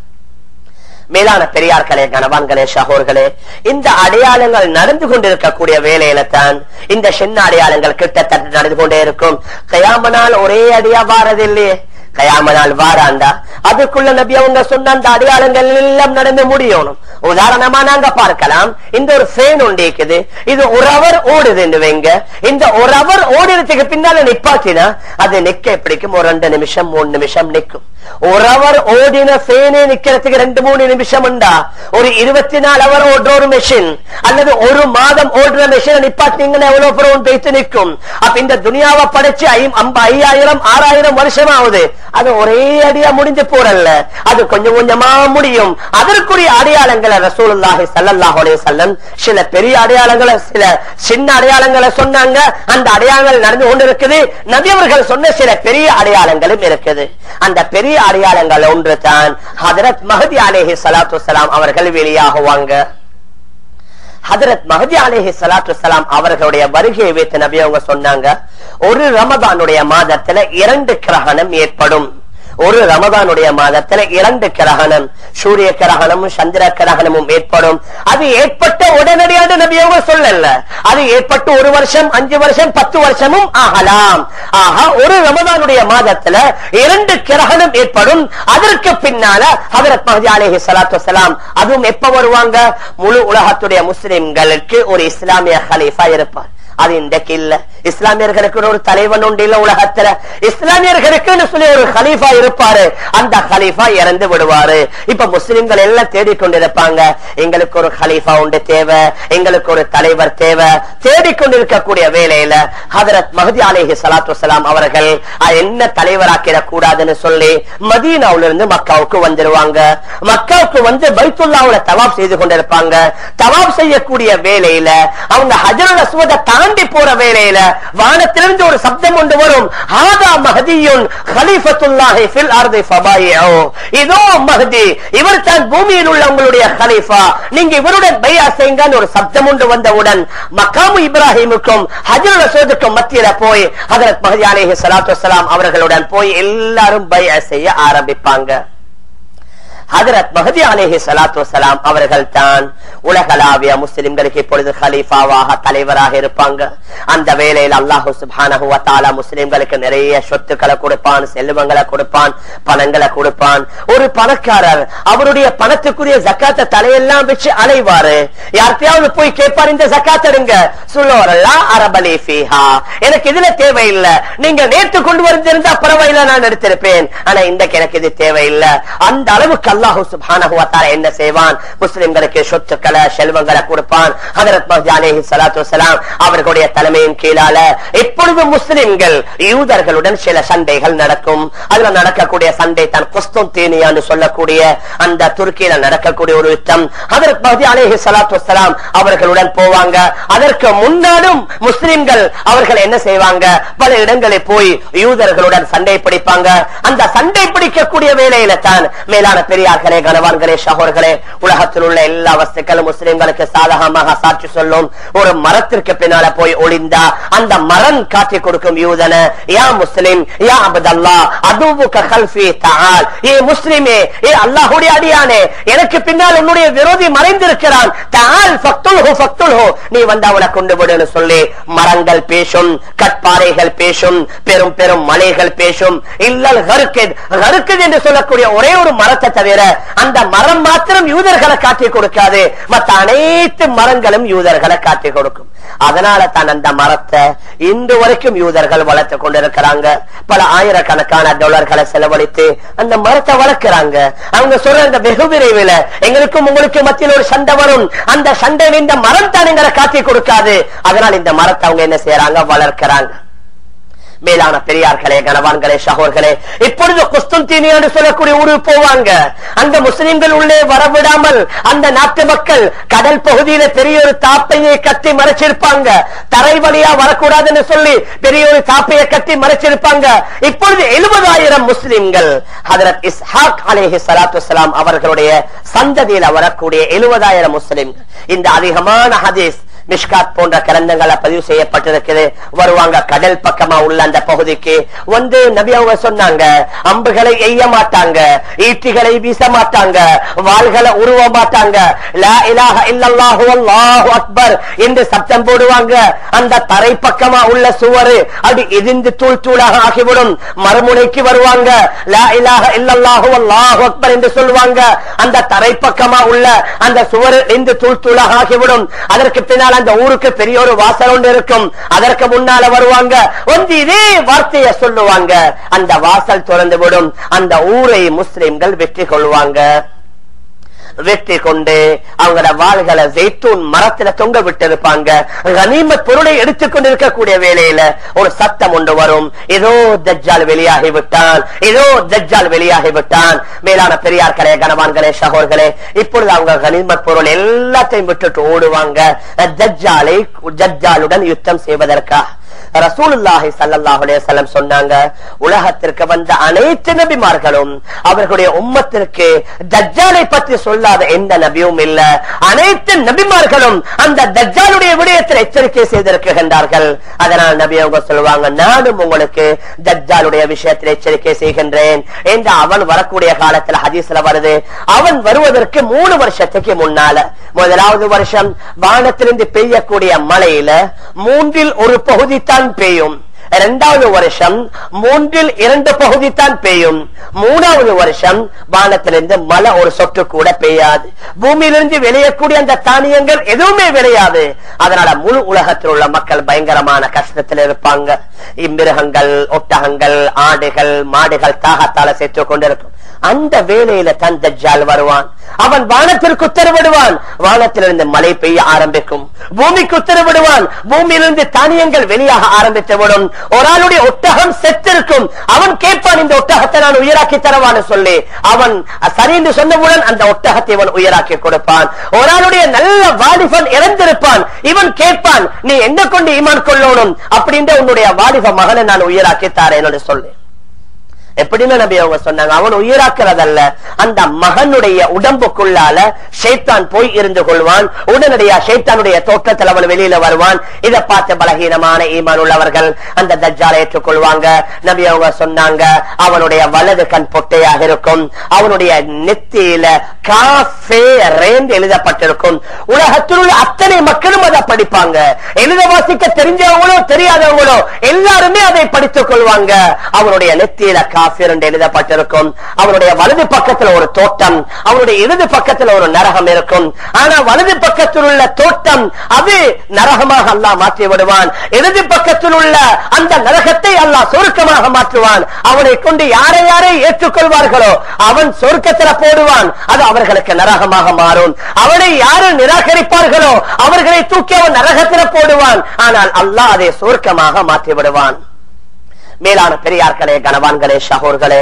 மேலான பெரியார்களே கணவான்களே சகோர்களே இந்த அடையாளங்கள் நடந்து கொண்டிருக்கக்கூடிய வேலையில தான் இந்த சின்ன அடையாளங்கள் கிட்டத்தட்ட நடந்து கொண்டே இருக்கும். கயாமனால் ஒரே அடியா வாரதில்லையே. கயாமனால் வாராண்டா. அதுக்குள்ள நபி அவங்க சொன்ன அந்த அடையாளங்கள் எல்லாம் நடந்து முடியணும். உதாரணமா நாங்க பார்க்கலாம். இந்த ஒரு ஃபேன் உண்டிக்குது இது உறவர் அவர் ஓடுது வைங்க. இந்த உறவர் ஓடுறதுக்கு பின்னால நிப்பாட்டினா அது நிக்க பிடிக்கும். ஒரு ரெண்டு நிமிஷம் மூணு நிமிஷம் நிற்கும் உறவர் ஓடின ஃபேனே நிக்கிறதுக்கு ரெண்டு மூணு நிமிஷம் உண்டா? ஒரு இருபத்தி நாலு அவர் ஓடுற ஒரு மெஷின் அல்லது ஒரு மாதம் ஓடுற மெஷின் நிப்பாட்டிங்கன்னா எவ்வளவு புறம் பேத்து நிற்கும்? அப்ப இந்த துனியாவை படைச்சு ஐயாயிரம் ஆறாயிரம் வருஷம் ஆகுது அது ஒரே அடியா முடிஞ்சு போறல்ல அது கொஞ்சம் கொஞ்சமா முடியும். அதற்குரிய அடையாளங்களை ரசூலுல்லாஹி ஸல்லல்லாஹு அலைஹி வஸல்லம் சில பெரிய அடையாளங்களை சில சின்ன அடையாளங்களை சொன்னாங்க. அந்த அடையாளங்கள் நடந்து கொண்டு இருக்குது நபியவர்கள் சொன்ன சில பெரிய அடையாளங்களும் இருக்குது. அந்த பெரிய அடையாளங்கள் ஒன்று தான் ஹதரத் மஹதி அலேஹி சலாத்து வசலாம் அவர்கள் வெளியாகுவாங்க. ஹதரத் மஹதி அலேஹி சலாத்து வசலாம் அவர்களுடைய வருகையை வைத்து நபி அவங்க சொன்னாங்க. ஒரு ரமதானுடைய மாதத்துல இரண்டு கிரகணம் ஏற்படும். ஒரு ரமதானுடைய மாதத்துல இரண்டு கிரகணம். சூரிய கிரகணமும் சந்திர கிரகணமும் ஏற்படும். அது ஏற்பட்ட உடனடியாக நபியவங்க சொல்லல. அது ஏற்பட்டு ஒரு வருஷம் அஞ்சு வருஷம் பத்து வருஷமும் ஆகலாம். ஆக ஒரு ரமதானுடைய மாதத்துல இரண்டு கிரகணம் ஏற்படும். அதற்கு பின்னால ஹதரத் மஹதி அலேஹி சலாத்து சலாம் அதுவும் எப்ப வருவாங்க? முழு உலகத்துடைய முஸ்லிம்களுக்கு ஒரு இஸ்லாமிய ஹலீஃபா இருப்பார். அது இன்றைக்கு இல்ல. இஸ்லாமியர்களுக்கு ஒரு தலைவன் உண்டு இல்ல உலகத்துல. இஸ்லாமியர்களுக்கு சொல்லி ஒரு ஹலீஃபா இருப்பாரு. அந்த ஹலீஃபா இறந்து விடுவாரு. இப்ப முஸ்லிம்கள் எல்லாம் தேடிக்கொண்டிருப்பாங்க. எங்களுக்கு ஒரு ஹலீஃபா உண்டு தேவை. எங்களுக்கு ஒரு தலைவர் தேவை. தேடிக்கொண்டிருக்கக்கூடிய வேலையில ஹதரத் மஹதி அலேஹி சலாத்து வசலாம் அவர்கள் என்ன தலைவராக்கிட கூடாதுன்னு சொல்லி மதீனாவில இருந்து மக்காவுக்கு வந்துருவாங்க. மக்காவுக்கு வந்து பைத்துல்லாவுல தவாப் செய்து கொண்டிருப்பாங்க. தவாப் செய்யக்கூடிய வேலையில அவங்க ஹஜருல் அஸ்வத தான் தாண்டி போற வேலையில வானத்திலிருந்து ஒரு சப்தம் கொண்டு வரும். ஆதா மஹதியுன் ஹலீஃபத்துல்லாஹி ஃபில் அர்தி ஃபபாயிஉ இதோ மஹதி இவர் தான் பூமியில் உள்ள உங்களுடைய ஹலீஃபா நீங்க இவருடன் பையா செய்யுங்கன்னு ஒரு சப்தம் உண்டு வந்தவுடன் மக்காமு இப்ராஹிமுக்கும் ஹஜருல் அஸ்வதுக்கும் மத்தியில போய் ஹஜரத் மஹதி அலைஹி ஸலாத்து வஸலாம் அவர்களுடன் போய் எல்லாரும் பையா செய்ய ஆரம்பிப்பாங்க. ஹதரத் மஹதி அலேஹி சலாத்து வசலாம் அவர்கள் தான் உலகளாவிய முஸ்லிம்களுக்கு இப்பொழுது ஹலீஃபாவாக தலைவராக இருப்பாங்க. அந்த வேலையில் அல்லாஹு சுப்ஹானஹு முஸ்லிம்களுக்கு நிறைய சொத்துக்களை கொடுப்பான் செல்வங்களை கொடுப்பான் பணங்களை கொடுப்பான். ஒரு பணக்காரர் அவருடைய பணத்துக்குரிய ஜக்காத்த தலையெல்லாம் வச்சு அலைவாரு. யார்த்தையாவது போய் கேட்பார் இந்த ஜக்காத் எடுங்க. சொல்லுவாரல்லா அரபலி ஃபீஹா. எனக்கு இதுல தேவையில்லை. நீங்க நேற்று கொண்டு வந்திருந்தா பரவாயில்ல நான் எடுத்திருப்பேன். ஆனா இன்றைக்கு எனக்கு இது தேவையில்லை. அந்த அளவுக்கு அல்லாஹு சுப்ஹானஹு என்ன செய்வான்? முஸ்லிம்களுக்கு சொத்துக்களை செல்வங்களை கொடுப்பான். ஹதரத் மஹ்தி சலாத்து வலாம் அவர்களுடைய தலைமையின் கீழால எப்பொழுது முஸ்லிம்கள் யூதர்களுடன் சில சண்டைகள் நடக்கும். அதுல நடக்கக்கூடிய சண்டை தான் குஸ்துன்தீனியான்னு சொல்லக்கூடிய அந்த துருக்கியில நடக்கக்கூடிய ஒரு யுத்தம். ஹஜரத் மஹதி அலேஹி சலாத்து வலாம் அவர்களுடன் போவாங்க. அதற்கு முன்னாலும் முஸ்லிம்கள் அவர்கள் என்ன செய்வாங்க? பல இடங்களில் போய் யூதர்களுடன் சண்டை பிடிப்பாங்க. அந்த சண்டை பிடிக்கக்கூடிய வேலையில தான் மேலான பெரிய பெரியார்களே கனவான்களே சகோர்களே உலகத்தில் உள்ள எல்லா வஸ்துக்களும் முஸ்லிம்களுக்கு சாதகமாக சாட்சி சொல்லும் ஒரு மரத்திற்கு பின்னால போய் ஒளிந்தா அந்த மரம் காட்டி கொடுக்கும் யூதன யா முஸ்லிம் யா அபதல்லா அதுவு கல்ஃபி தால் ஏ முஸ்லிமே ஏ அல்லாஹுடைய அடியானே எனக்கு பின்னால் உன்னுடைய விரோதி மறைந்திருக்கிறான். தஆல் ஃபக்துல்ஹு ஃபக்துல்ஹு. நீ வந்து அவனை கொண்டு விடுன்னு சொல்லி மரங்கள் பேசும் கட்பாறைகள் பேசும் பெரும் பெரும் மலைகள் பேசும். இல்லல் ஹருக்கத் ஹருக்கத் என்று சொல்லக்கூடிய ஒரே ஒரு மரத்தை தவிர அந்த மரம் மாத்திரம் யூதர்களை காட்டி கொடுக்காது. மற்ற அனைத்து மரங்களும் யூதர்களை காட்டி கொடுக்கும். அதனால தான் அந்த மரத்தை இன்று வரைக்கும் யூதர்கள் வளர்த்து கொண்டிருக்கிறாங்க. பல ஆயிரக்கணக்கான டாலர்களை செலவழித்து அந்த மரத்தை வளர்க்கிறாங்க. அவங்க சொல்ற இந்த வெகு விரைவில் எங்களுக்கும் உங்களுக்கு மத்தியில் ஒரு சண்டை வரும். அந்த சண்டை இந்த மரம் தான் எங்களை காட்டி கொடுக்காது. அதனால் இந்த மரத்தை அவங்க என்ன செய்யறாங்க? வளர்க்கிறாங்க. மேலான பெரியார்களே கனவான்களே சகோர்களே இப்பொழுது குஸ்துந்தீனி என்று சொல்லக்கூடிய ஊருக்கு போவாங்க. அந்த முஸ்லிம்கள் உள்ளே வரவிடாமல் அந்த நாட்டு மக்கள் கடல் பகுதியில பெரிய ஒரு தாப்பையை கட்டி மறைச்சிருப்பாங்க. தரை வழியா வரக்கூடாதுன்னு சொல்லி பெரிய ஒரு தாப்பையை கட்டி மறைச்சிருப்பாங்க. இப்பொழுது எழுபதாயிரம் முஸ்லிம்கள் ஹதரத் இஸ்ஹாக் அலேஹி சலாத்து அவர்களுடைய சந்ததியில வரக்கூடிய எழுபதாயிரம் முஸ்லிம்கள். இந்த அதிகமான ஹதீஸ் மிஷ்காத் போன்ற கிரந்தங்களை பதிவு செய்யப்பட்டிருக்குது. வருவாங்க கடல் பக்கமா உள்ள அந்த பகுதிக்கு. வந்து நபி அவங்க சொன்னாங்க அம்புகளை எய்ய மாட்டாங்க ஈட்டிகளை வீச மாட்டாங்க வாள்களை உருவ மாட்டாங்க. அக்பர் என்று சத்தம் போடுவாங்க. அந்த தரை பக்கமா உள்ள சுவரு அது எதிர்ந்து தூள் தூளாக ஆகிவிடும். மறுமுனைக்கு வருவாங்க. அக்பர் என்று சொல்லுவாங்க. அந்த தரை பக்கமா உள்ள அந்த சுவரு எந்த தூள் தூளாக ஆகிவிடும். அதற்கு பின்னால் அந்த ஊருக்கு பெரிய ஒரு வாசல் ஒன்று இருக்கும். அதற்கு முன்னால வருவாங்க. வந்து இதே வார்த்தையை சொல்லுவாங்க. அந்த வாசல் திறந்து விடும் அந்த ஊரை முஸ்லிம்கள் வெற்றி கொள்வாங்க. வெற்றி கொண்டு அவங்களோட வாள்களை ஜெய்தூன் மரத்துல தொங்க விட்டு இருப்பாங்க கனிமத் பொருளை எடுத்துக்கொண்டு இருக்கக்கூடிய வேலையில ஒரு சத்தம் ஒன்று வரும். ஏதோ தஜ்ஜால் வெளியாகி விட்டான் ஏதோ தஜ்ஜால் வெளியாகி விட்டான் மேலான பெரியார்களே கனவான்களே சகோர்களே இப்பொழுது அவங்க கனிமத் பொருள் எல்லாத்தையும் விட்டுட்டு ஓடுவாங்க. தஜ்ஜாலை தஜ்ஜாலுடன் யுத்தம் செய்வதற்காக ரசூலுல்லாஹி ஸல்லல்லாஹு அலைஹி சொன்னாங்க உலகத்திற்கு வந்த அனைத்து நபிமார்களும் அவர்களுடைய உம்மத்திற்கு தஜ்ஜாலை பற்றி சொல்லாத எந்த நபியும் இல்ல. அனைத்து நபிமார்களும் அந்த தஜ்ஜாலுடைய விடயத்தில் எச்சரிக்கை செய்திருக்கின்றார்கள். அதனால் நபி அவங்க சொல்லுவாங்க நானும் உங்களுக்கு தஜ்ஜாலுடைய விஷயத்தில் எச்சரிக்கை செய்கின்றேன். என்று அவன் வரக்கூடிய காலத்தில் ஹதீஸ்ல வருது. அவன் வருவதற்கு மூணு வருஷத்துக்கு முன்னால முதலாவது வருஷம் வானத்திலிருந்து பெய்யக்கூடிய மழையில மூன்றில் ஒரு பகுதி தான் பெய்யும் இரண்டாவது வருஷம் மூன்றில் இரண்டு பகுதி தான் பெய்யும். மூணாவது வருஷம் வானத்திலிருந்து மழை ஒரு சொட்டு கூட பெய்யாது. பூமியிலிருந்து விளையக்கூடிய அந்த தானியங்கள் எதுவுமே விளையாது. அதனால முழு உலகத்தில் உள்ள மக்கள் பயங்கரமான கஷ்டத்தில் இருப்பாங்க. இம்மிருகங்கள் ஒட்டகங்கள் ஆடுகள் மாடுகள் தாகத்தால சேர்த்து கொண்டிருக்கும். அந்த வேலையில தன் தஜ்ஜால் வருவான். அவன் வானத்திற்கு உத்தரவிடுவான். வானத்திலிருந்து மழை பெய்ய ஆரம்பிக்கும். பூமிக்கு உத்தரவிடுவான். பூமியிலிருந்து தானியங்கள் வெளியாக ஆரம்பித்து ஒரு ஆளுடைய ஒட்டகம் செத்திருக்கும். அவன் கேட்பான் இந்த ஒட்டகத்தை நான் உயராக்கி தரவான்னு சொல்லி. அவன் சரி என்று சொன்னவுடன் அந்த ஒட்டகத்தை இவன் உயராக்கி கொடுப்பான். ஒரு ஆளுடைய நல்ல வாலிபன் இறந்திருப்பான். இவன் கேட்பான் நீ என்ன கொண்டு ஈமான் கொள்ளணும்? அப்படின்ற உன்னுடைய வாலிப மகனை நான் உயராக்கி தாரேன் என்று சொல்லி. எப்படின்னு நபி அவங்க சொன்னாங்க. அவன் உயிராக்குறதல்ல. அந்த மகனுடைய உடம்புக்குள்ளால ஷைத்தான் போய் இருந்து கொள்வான். உடனடியா ஷேத்தானுடைய தோற்றத்தில் அவன் வெளியில வருவான். இதை பார்த்து பலகீனமான ஈமான் உள்ளவர்கள் அந்த தஜ்ஜாலை ஏற்றுக்கொள்வாங்க. நபி அவங்க சொன்னாங்க அவனுடைய வலது கண் பொட்டையாக இருக்கும். அவனுடைய நெத்தியில எழுதப்பட்டிருக்கும். உலகத்தில் உள்ள அத்தனை மக்களும் அதை படிப்பாங்க. எழுத வாசிக்க தெரிஞ்சவங்களோ தெரியாதவங்களோ எல்லாருமே அதை படித்துக் கொள்வாங்க. அவனுடைய நெத்தியில காஃபேர் என்று எழுதப்பட்டிருக்கும். அவனுடைய வலது பக்கத்தில் ஒரு தோட்டம். அவனுடைய இடது பக்கத்தில் ஒரு நரகம் இருக்கும். ஆனா வலது பக்கத்தில் உள்ள தோட்டம் அது நரகமாக அல்லாஹ் மாற்றி விடுவான். இடது பக்கத்தில் உள்ள அந்த நரகத்தை அல்லாஹ் சொருக்கமாக மாற்றுவான். அவனை கொண்டு யாரை யாரை ஏற்றுக்கொள்வார்களோ அவன் சொருக்கத்தில் போடுவான். அது அவர்களுக்கு நரகமாக மாறும். அவனை யாரு நிராகரிப்பார்களோ அவர்களை தூக்கி அவன் நரகத்தில் போடுவான். ஆனால் அல்லாஹ் அதை சுருக்கமாக மாற்றி விடுவான். மேலான பெரியார்களே கனவான்களே ஷகோர்களே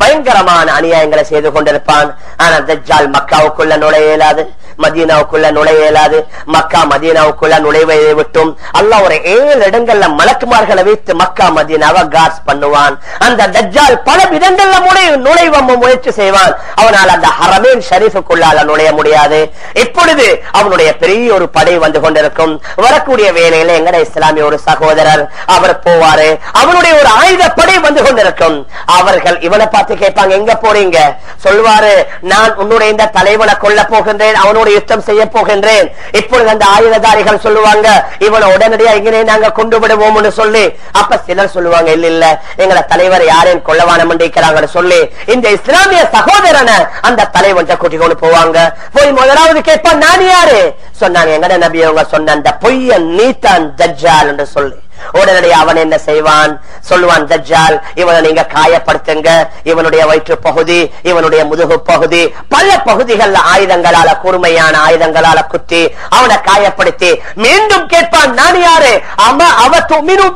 பயங்கரமான அநியாயங்களை செய்து கொண்டிருப்பான். ஆனால் தஜ்ஜால் மக்காவுக்குள்ள நுழைய இயலாது. மதீனாவுக்குள்ள நுழைய இயலாது. மக்கா மதீனாவுக்குள்ள நுழைவதை விட்டும் அல்ல ஒரு ஏழு இடங்கள்ல மலக்குமார்களை வைத்து மக்கா மதீனாவை காஸ் பண்ணுவான். அந்த தஜ்ஜால் பல விதங்கள்ல முனை நுழைவ முயற்சி செய்வான். அவனால் அந்த ஹரமேன் ஷரீஃபுக்குள்ளால நுழைய முடியாது. இப்பொழுது அவனுடைய பெரிய ஒரு படை வந்து கொண்டிருக்கும். வரக்கூடிய வேலையில எங்கட இஸ்லாமிய ஒரு சகோதரர் அவர் போவாரு. அவனுடைய ஒரு ஆயுத படை வந்து கொண்டிருக்கும். அவர்கள் இவனை பார்த்து கேட்பாங்க எங்க போறீங்க? சொல்வாரு நான் உன்னுடைய இந்த தலைவனை கொல்ல போகின்றேன். அவனோட யுத்தம் செய்ய போகின்றேன். இப்பொழுது அந்த ஆயுததாரிகள் சொல்லுவாங்க இவனை உடனடியா எங்கே நாங்க கொண்டு விடுவோம்னு சொல்லி. அப்ப சிலர் சொல்லுவாங்க இல்ல இல்ல எங்களை தலைவர் யாரையும் கொள்ளவானம் இருக்கிறாங்கன்னு சொல்லி. இந்த இஸ்லாமிய சகோதரனை அந்த தலைவன் கூட்டிக் கொண்டு போவாங்க. போய் முதலாவது கேட்பான் நான் யாரு? சொன்னாங்க எங்கட நபி? அவங்க சொன்ன அந்த பொய்யன் நீத்தான் தஜ்ஜால் என்று சொல்லி. உடனடி அவன் என்ன செய்வான்? சொல்லுவான் தஜ்ஜால் இவனை நீங்க காயப்படுத்துங்க. இவனுடைய வயிற்று பகுதி இவனுடைய முதுகு பகுதி பல பகுதிகள்ல ஆயுதங்களால கூர்மையான ஆயுதங்களால குத்தி அவனை காயப்படுத்தி மீண்டும் கேட்பான் நான் யாரு? அம்மா அவ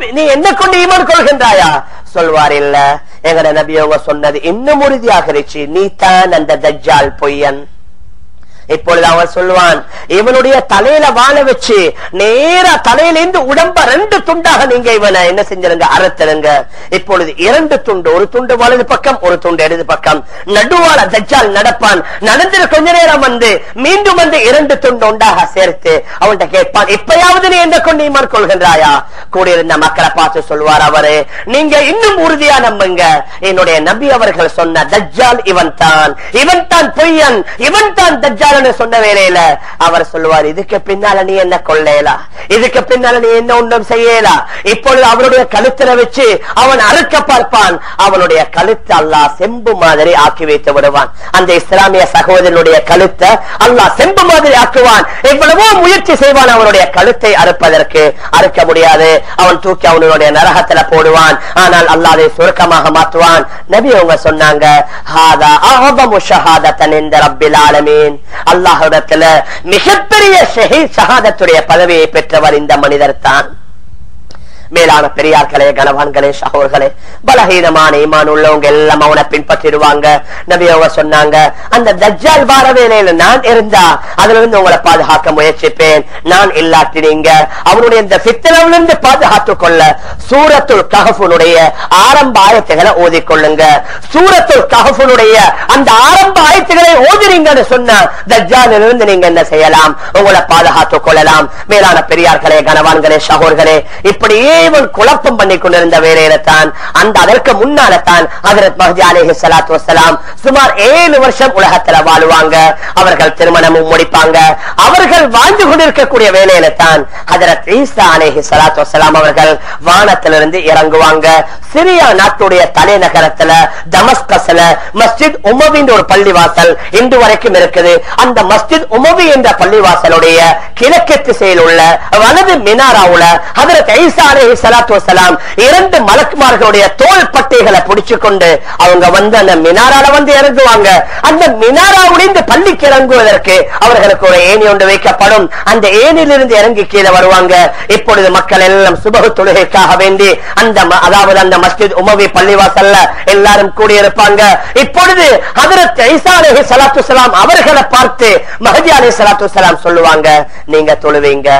நீ என்ன கொண்டு ஈமான் கொள்கின்றாயா? சொல்வார் இல்ல எங்க நபி சொன்னது இன்னும் உறுதியாக இருச்சு நீ தான் அந்த தஜ்ஜால் பொய்யன். இப்பொழுது அவன் சொல்லுவான் இவனுடைய தலையில வாழ வச்சு நேரா தலையிலிருந்து உடம்ப ரெண்டு துண்டாக நீங்க இவனை என்ன செஞ்சிருங்க? அறுத்திருங்க. இப்பொழுது இரண்டு துண்டு ஒரு துண்டு வலது பக்கம் ஒரு துண்டு இடது பக்கம். நடுவால தஜால் நடப்பான். நடந்து கொஞ்ச நேரம் வந்து மீண்டும் வந்து இரண்டு துண்டு உண்டாக சேர்த்து அவன்கிட்ட கேட்பான் இப்பயாவது நீ என்ன கொண்டு ஈமான் கொள்கின்றாயா? கூடியிருந்த மக்களை பார்த்து சொல்வார் அவரு நீங்க இன்னும் உறுதியா நம்புங்க. என்னுடைய நபி அவர்கள் சொன்ன தஜால் இவன் தான் இவன் தான் பொய்யன். இவன் தான் தஜால் தஜ்ஜால் சொன்ன வேலையில அவர் சொல்லுவார் இதுக்கு பின்னால நீ என்ன கொள்ளையலா? இதுக்கு பின்னால நீ என்ன ஒன்றும் செய்யலா? இப்பொழுது அவனுடைய கழுத்துல வச்சு அவன் அறுக்க பார்ப்பான். அவனுடைய கழுத்து அல்லா செம்பு மாதிரி ஆக்கி வைத்து விடுவான். அந்த இஸ்லாமிய சகோதரனுடைய கழுத்தை அல்லா செம்பு மாதிரி ஆக்குவான். எவ்வளவோ முயற்சி செய்வான் அவனுடைய கழுத்தை அறுப்பதற்கு. அறுக்க முடியாது. அவன் தூக்கி அவனுடைய நரகத்துல போடுவான். ஆனால் அல்லாதை சுருக்கமாக மாற்றுவான். நபி அவங்க சொன்னாங்க அல்லாஹிடத்துல மிகப்பெரிய பதவியை பெற்றவர் இந்த மனிதர் தான் மேலான பெரியார்களே கனவான்களே சகோர்களே பலஹீனமான ஈமான் உள்ளவங்க எல்லாம் அவனை பின்பற்றிடுவாங்க. நபி சொன்னாங்க அந்த தஜ்ஜால் வார வேலையில நான் இருந்தா அதுல இருந்து உங்களை பாதுகாக்க முயற்சிப்பேன். நான் இல்லாட்டி நீங்க அவனுடைய இந்த பித்தனவிலிருந்து இருந்து பாதுகாத்துக் கொள்ள சூரத்துல் கஹபுனுடைய ஆரம்ப ஆயத்துகளை ஓதிக்கொள்ளுங்க. சூரத்துல் கஹபுனுடைய அந்த ஆரம்ப ஆயத்துகளை ஓதுறீங்கன்னு சொன்ன தஜ்ஜாலில் இருந்து நீங்க என்ன செய்யலாம்? உங்களை பாதுகாத்துக் கொள்ளலாம். மேலான பெரியார்களே கனவான்களே சகோர்களே இப்படியே இவன் குழப்பம் பண்ணி கொண்டிருந்த வேலையில தான் அந்த அதற்கு முன்னால ஹசரத் மஹதி அலேஹி சலாத்து வசலாம் சுமார் ஏழு வருஷம் உலகத்துல வாழுவாங்க. அவர்கள் திருமணமும் முடிப்பாங்க அவர்கள் வாழ்ந்து கொண்டிருக்கக்கூடிய வேலையில தான் ஹதரத் ஈசா அலேஹி சலாத்து வசலாம் அவர்கள் வானத்திலிருந்து இறங்குவாங்க. சிரியா நாட்டுடைய தலைநகரத்துல தமஸ்கஸ்ல மஸ்ஜித் உமவின் ஒரு பள்ளிவாசல் இன்று வரைக்கும் இருக்குது. அந்த மஸ்ஜித் உமவி என்ற பள்ளிவாசலுடைய கிழக்கு திசையில் உள்ள வலது மினாராவுல ஹதரத் ஈசா அலேஹி சலாத்து வசலாம் இரண்டு மலக்குமார்களுடைய தோல் பட்டைகளை பிடிச்சு கொண்டு அவங்க வந்து அந்த மினாரால வந்து இறங்குவாங்க. அந்த மினாராவுடைய பள்ளிக்கு இறங்குவதற்கு அவர்களுக்கு ஒரு ஏணி ஒன்று வைக்கப்படும். அந்த ஏனிலிருந்து இறங்கி கீழே வருவாங்க. இப்பொழுது மக்கள் எல்லாம் சுபகு தொழுகைக்காக வேண்டி அந்த அதாவது அந்த மஸ்ஜித் உமவி பள்ளிவாசல்ல எல்லாரும் கூடியிருப்பாங்க. இப்பொழுது ஹதரத் ஐசா அலஹி சலாத்து சலாம் அவர்களை பார்த்து மஹதி அலி சலாத்து சலாம் சொல்லுவாங்க நீங்க தொழுவீங்க.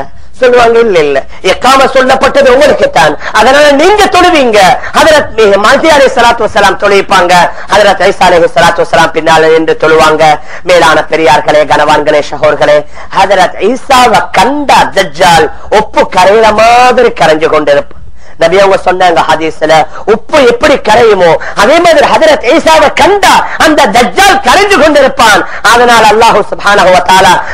சொல்லுவாங்க இல்ல இல்ல. எக்காம சொல்லப்பட்டது உங்களுக்கு தான் அதனால நீங்க தொழுவீங்க. ஹதரத் மஹதி அலைஹி ஸலாத்து வஸலாம் தொழுவிப்பாங்க. ஹதரத் ஐசா அலைஹி ஸலாத்து வஸலாம் பின்னால் என்று தொழுவாங்க. மேலான பெரியார்களே கனவான்களே சகோர்களே ஹதரத் ஐசாவை கண்டா தஜ்ஜால் ஒப்பு கரையிற மாதிரி கரைஞ்சு கொண்டிருப்பான். நபி அவங்க சொன்னாங்க ஹதீஸ்ல உப்பு எப்படி கரையுமோ அதே மாதிரி ஹதரத் ஈசாவை கண்டா அந்த தஜ்ஜால் கரைஞ்சு கொண்டிருப்பான். அதனால் அல்லாஹு சுப்ஹானஹு வ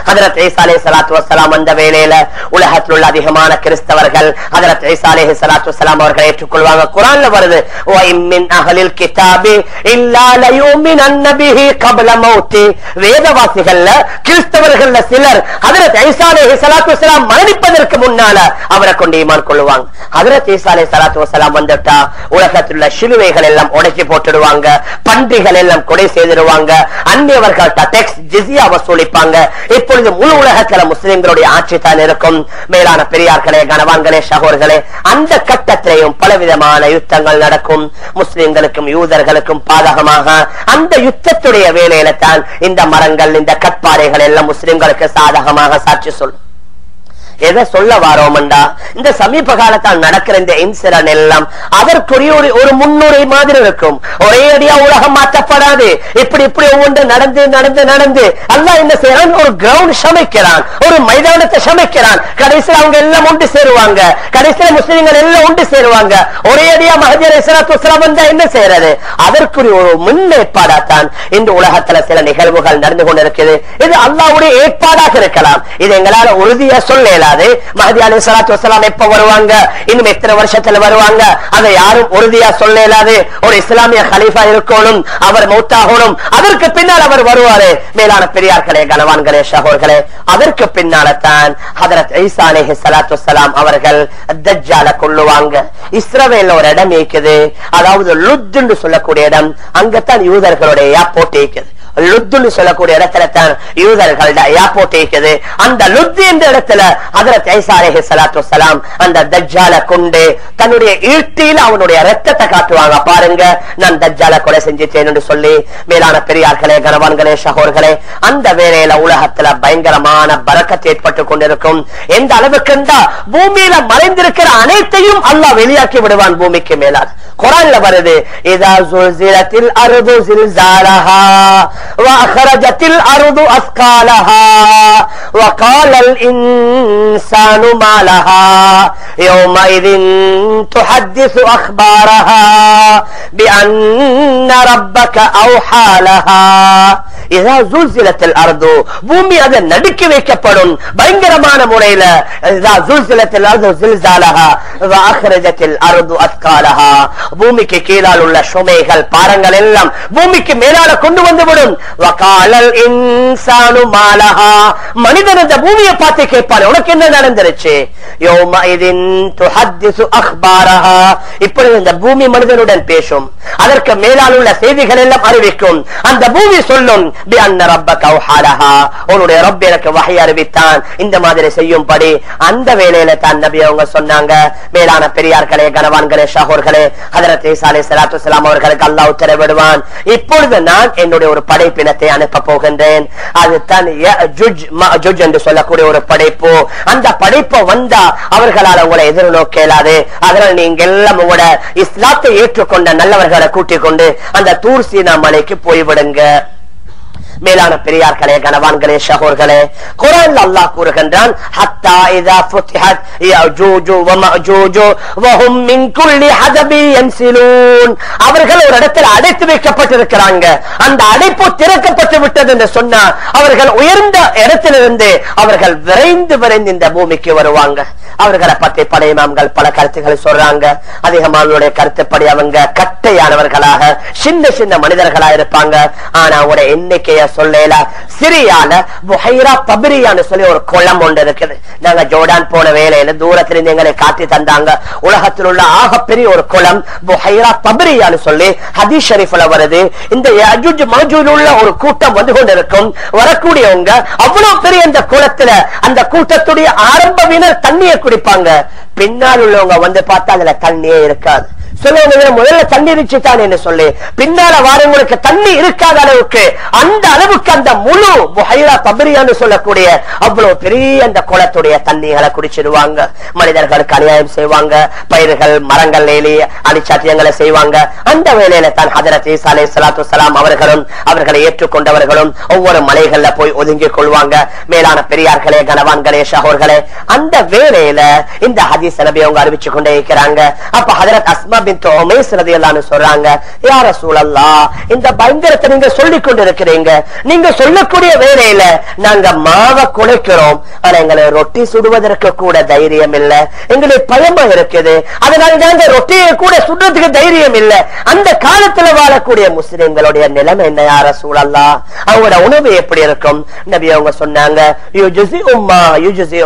ஹதரத் ஈசா அலைஹி ஸலாத்து வஸலாம் அந்த வேலையில உலகத்தில் உள்ள அதிகமான கிறிஸ்தவர்கள் ஹதரத் ஈசா அலைஹி ஸலாத்து வஸலாம் அவர்களை ஏற்றுக்கொள்வாங்க. குரான்ல வருது வ மின் அஹ்லில் கிதாபி இல்லா லயுமினன்ன பிஹி கப்ல மௌத்தி. வேதவாசிகள்ல கிறிஸ்தவர்கள்ல சிலர் ஹதரத் ஈசா அலைஹி ஸலாத்து வஸலாம் மரணிப்பதற்கு முன்னால அவரை கொண்டு ஈமான் கொள்ளுவாங்க. ஹதரத் ஈசா அலை சலாத்து வசலாம் வந்துட்டா உலகத்தில் உள்ள சிலுவைகள் எல்லாம் உடைச்சி போட்டுடுவாங்க பன்றிகள் எல்லாம் கொடை செய்திருவாங்க அந்நியவர்கள்ட்ட ஜிசியா வசூலிப்பாங்க. இப்பொழுது முழு உலகத்துல முஸ்லிம்களுடைய ஆட்சி தான் இருக்கும். மேலான பெரியார்களே கனவான்களே சகோர்களே அந்த கட்டத்திலேயும் பலவிதமான யுத்தங்கள் நடக்கும். முஸ்லிம்களுக்கும் யூதர்களுக்கும் பாதகமாக அந்த யுத்தத்துடைய வேலையில தான் இந்த மரங்கள் இந்த கற்பாறைகள் எல்லாம் முஸ்லிம்களுக்கு சாதகமாக சாட்சி சொல்லும். எதை சொல்ல வாரோம்டா இந்த சமீப காலத்தால் நடக்கிற இந்த இன்சிடன் எல்லாம் அதற்குரிய ஒரு ஒரு முன்னுரை மாதிரி இருக்கும். ஒரே அடியா உலகம் மாற்றப்படாது. இப்படி இப்படி ஒவ்வொன்று நடந்து நடந்து நடந்து. அல்ல என்ன செய்யறான்? ஒரு கிரவுண்ட் சமைக்கிறான். ஒரு மைதானத்தை சமைக்கிறான். கடைசியில் அவங்க எல்லாம் ஒன்று சேருவாங்க. கடைசியில் முஸ்லிம்கள் எல்லாம் ஒன்று சேருவாங்க. ஒரே அடியா மஹஜர் இஸ்லாத்து வஸ்லாம் வந்தா என்ன செய்யறது? அதற்குரிய ஒரு முன்னேற்பாடாத்தான் இந்த உலகத்துல சில நிகழ்வுகள் நடந்து கொண்டிருக்குது இது அல்லாவுடைய ஏற்பாடாக இருக்கலாம். இது எங்களால உறுதியா சொல்லலாம் இயலாது மஹதி அலி சலாத்து வசலாம் எப்ப வருவாங்க? இன்னும் எத்தனை வருஷத்துல வருவாங்க? அதை யாரும் உறுதியா சொல்ல இயலாது. ஒரு இஸ்லாமிய ஹலீஃபா இருக்கணும் அவர் மௌத்தாகணும். அதற்கு பின்னால் அவர் வருவாரு. மேலான பெரியார்களே கனவான்களே ஷஹோர்களே அதற்கு பின்னால்தான் ஹதரத் ஈசா அலேஹி சலாத்து வசலாம் அவர்கள் தஜ்ஜால கொள்ளுவாங்க இஸ்ரவேல ஒரு இடம் இருக்குது. அதாவது லுத்துன்னு சொல்லக்கூடிய இடம். அங்கத்தான் யூதர்களுடைய போட்டி இருக்குது. லுத்துன்னு சொல்லக்கூடிய இடத்துல தான் யூதர்களோட ஏர்போர்ட் இருக்குது அந்த லுத்து என்ற இடத்துல ஹதரத் ஈசா சலாத்து சலாம் அந்த தஜ்ஜால கொண்டு தன்னுடைய ஈட்டியில் அவனுடைய ரத்தத்தை காட்டுவாங்க பாருங்க நான் தஜ்ஜால கொலை செஞ்சிட்டேன் என்று சொல்லி மேலான பெரியார்களே கனவான்களே சகோர்களே அந்த வேலையில உலகத்துல பயங்கரமான பலக்கத்தை ஏற்பட்டு கொண்டிருக்கும் எந்த அளவுக்கு இருந்தா பூமியில மறைந்திருக்கிற அனைத்தையும் அல்லாஹ் வெளியாக்கி விடுவான் பூமிக்கு மேலால் குரான்ல வருது இதா சுல்சிலத்தில் அருது சில்சாலஹா وأخرجت الأرض أثقالها وقال الإنسان ما لها يومئذ تحدث أخبارها بأن ربك أوحى لها இதா ஜுல்சிலத்தில் அர்து பூமி அதை நடுக்கி வைக்கப்படும் பயங்கரமான முறையில இதா ஜுல்சிலத்தில் அர்து ஜில்சாலஹா வாஹ்ரஜத்தில் அர்து அஸ்காலஹா பூமிக்கு கீழால் உள்ள சுமைகள் பாரங்கள் எல்லாம் பூமிக்கு மேலால கொண்டு வந்து விடும் இன்சானு மாலஹா. மனிதன் இந்த பூமியை பார்த்து கேட்பாரு உனக்கு என்ன நடந்துருச்சு? இப்பொழுது இந்த பூமி மனிதனுடன் பேசும். அதற்கு மேலால் உள்ள செய்திகள் எல்லாம் அறிவிக்கும். அந்த பூமி சொல்லும் உன்னுடைய ரப்ப எனக்கு வகை அறிவித்தான். இந்த மாதிரி செய்யும்படி அந்த வேலையில தான் நபி அவங்க சொன்னாங்க. மேலான பெரியார்களே கனவான்களே ஷஹோர்களே ஹதரத் ஈசா அலைஹிஸ்ஸலாத்து வஸ்ஸலாம் அவர்களுக்கு அல்லாஹ் உத்தரவிடுவான். இப்பொழுது நான் என்னுடைய ஒரு படைப்பினத்தை அனுப்ப போகின்றேன். அது தான் என்று சொல்லக்கூடிய ஒரு படைப்பு. அந்த படைப்பு வந்தா அவர்களால் உங்களை எதிர்நோக்க இயலாது அதனால் நீங்க எல்லாம் உங்களோட இஸ்லாத்தை ஏற்றுக்கொண்ட நல்லவர்களை கூட்டிக் கொண்டு அந்த தூர் சீனா மலைக்கு போய்விடுங்க. மேலான பெரியார்களே கனவான்களே ஷகோர்களே குரான் அல்லாஹ் கூறுகின்றான் ஹத்தா வஹும் அவர்கள் ஒரு இடத்தில் அடைத்து வைக்கப்பட்டிருக்கிறாங்க. அந்த அடைப்பு திறக்கப்பட்டு விட்டது என்று சொன்னா அவர்கள் உயர்ந்த இடத்திலிருந்து அவர்கள் விரைந்து விரைந்து இந்த பூமிக்கு வருவாங்க. அவர்களை பற்றி படையமாம்கள் பல கருத்துக்களை சொல்றாங்க. அதிகமானவருடைய கருத்துப்படி அவங்க கட்டையானவர்களாக சின்ன சின்ன மனிதர்களா இருப்பாங்க. ஆனா ஒரு எண்ணிக்கைய சொல்லல. சிறியான புஹைரா பபிரியான்னு சொல்லி ஒரு குளம் ஒன்று இருக்குது. நாங்க ஜோர்டான் போன வேலையில தூரத்திலிருந்து எங்களை காட்டி தந்தாங்க. உலகத்தில் உள்ள ஆகப்பெரிய ஒரு குளம் புஹைரா பபிரியான்னு சொல்லி ஹதீஷ் ஷரீஃப்ல வருது. இந்த உள்ள ஒரு கூட்டம் வந்து கொண்டிருக்கும். வரக்கூடியவங்க அவ்வளவு பெரிய இந்த குளத்துல அந்த கூட்டத்துடைய ஆரம்பவினர் தண்ணியை குடிப்பாங்க. பின்னால் உள்ளவங்க வந்து பார்த்தா அதுல தண்ணியே இருக்காது. சொல்லுவாங்க முதல்ல தண்ணி இருந்துச்சுதான் என்று சொல்லி. பின்னால வாரங்களுக்கு தண்ணி இருக்காத அளவுக்கு அந்த அளவுக்கு அந்த முழு புஹைரா பபிரியான்னு சொல்லக்கூடிய அவ்வளவு பெரிய அந்த குளத்துடைய தண்ணிகளை குடிச்சிடுவாங்க. மனிதர்களுக்கு அநியாயம் செய்வாங்க. பயிர்கள் மரங்கள் ஏலி அடிச்சாத்தியங்களை செய்வாங்க. அந்த வேலையில தான் ஹதரத் ஈசா அலை சலாத்து சலாம் அவர்களும் அவர்களை ஏற்றுக்கொண்டவர்களும் ஒவ்வொரு மலைகள்ல போய் ஒதுங்கிக் கொள்வாங்க. மேலான பெரியார்களே கனவான்களே ஷஹோர்களே அந்த வேலையில இந்த ஹதீஸ் நபி அவங்க அறிவிச்சு கொண்டே இருக்கிறாங்க. அப்ப ஹதரத் அஸ்மா பின் சொல்றாங்க இந்த பயங்கரத்தை நீங்க சொல்லிக் கொண்டிருக்கிறீங்க. நீங்க சொல்லக்கூடிய வேளையில நாங்க மாவை குலைக்கிறோம். ஆனா எங்களை ரொட்டி சுடுவதற்கு கூட தைரியம் இல்ல. எங்களுக்கு பயமா இருக்குது. அதனால நாங்க ரொட்டியை கூட சுடுறதுக்கு தைரியம் இல்ல. அந்த காலத்துல வாழக்கூடிய முஸ்லிம்களுடைய நிலைமை என்ன யார சூழல்லா அவங்களோட உணவு எப்படி இருக்கும்? நபி அவங்க சொன்னாங்க யுஜ்ஸி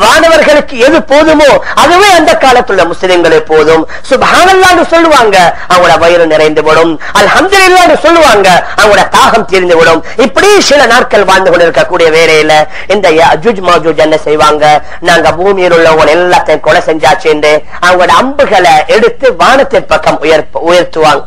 வானவர்களுக்கு எது போதுமோ அதுவே அந்த காலத்துல முஸ்லிம்களை போதும். சுபானல்லான்னு சொல்லுவாங்க அவங்களோட வயிறு நிறைந்து விடும் அல்ஹம்துலில்லாஹ்னு சொல்லுவாங்க அவங்களோட தாகம் தீர்ந்து விடும் இப்படி சில நாட்கள் வாழ்ந்து கொண்டிருக்கக்கூடிய வேலையில இந்த அஜுஜ் மாஜூஜ் என்ன செய்வாங்க? நாங்க பூமியில் உள்ளவங்க எல்லாத்தையும் கொலை செஞ்சாச்சு என்று அவங்களோட அம்புகளை எடுத்து வானத்தின் பக்கம் உயர்த்துவாங்க.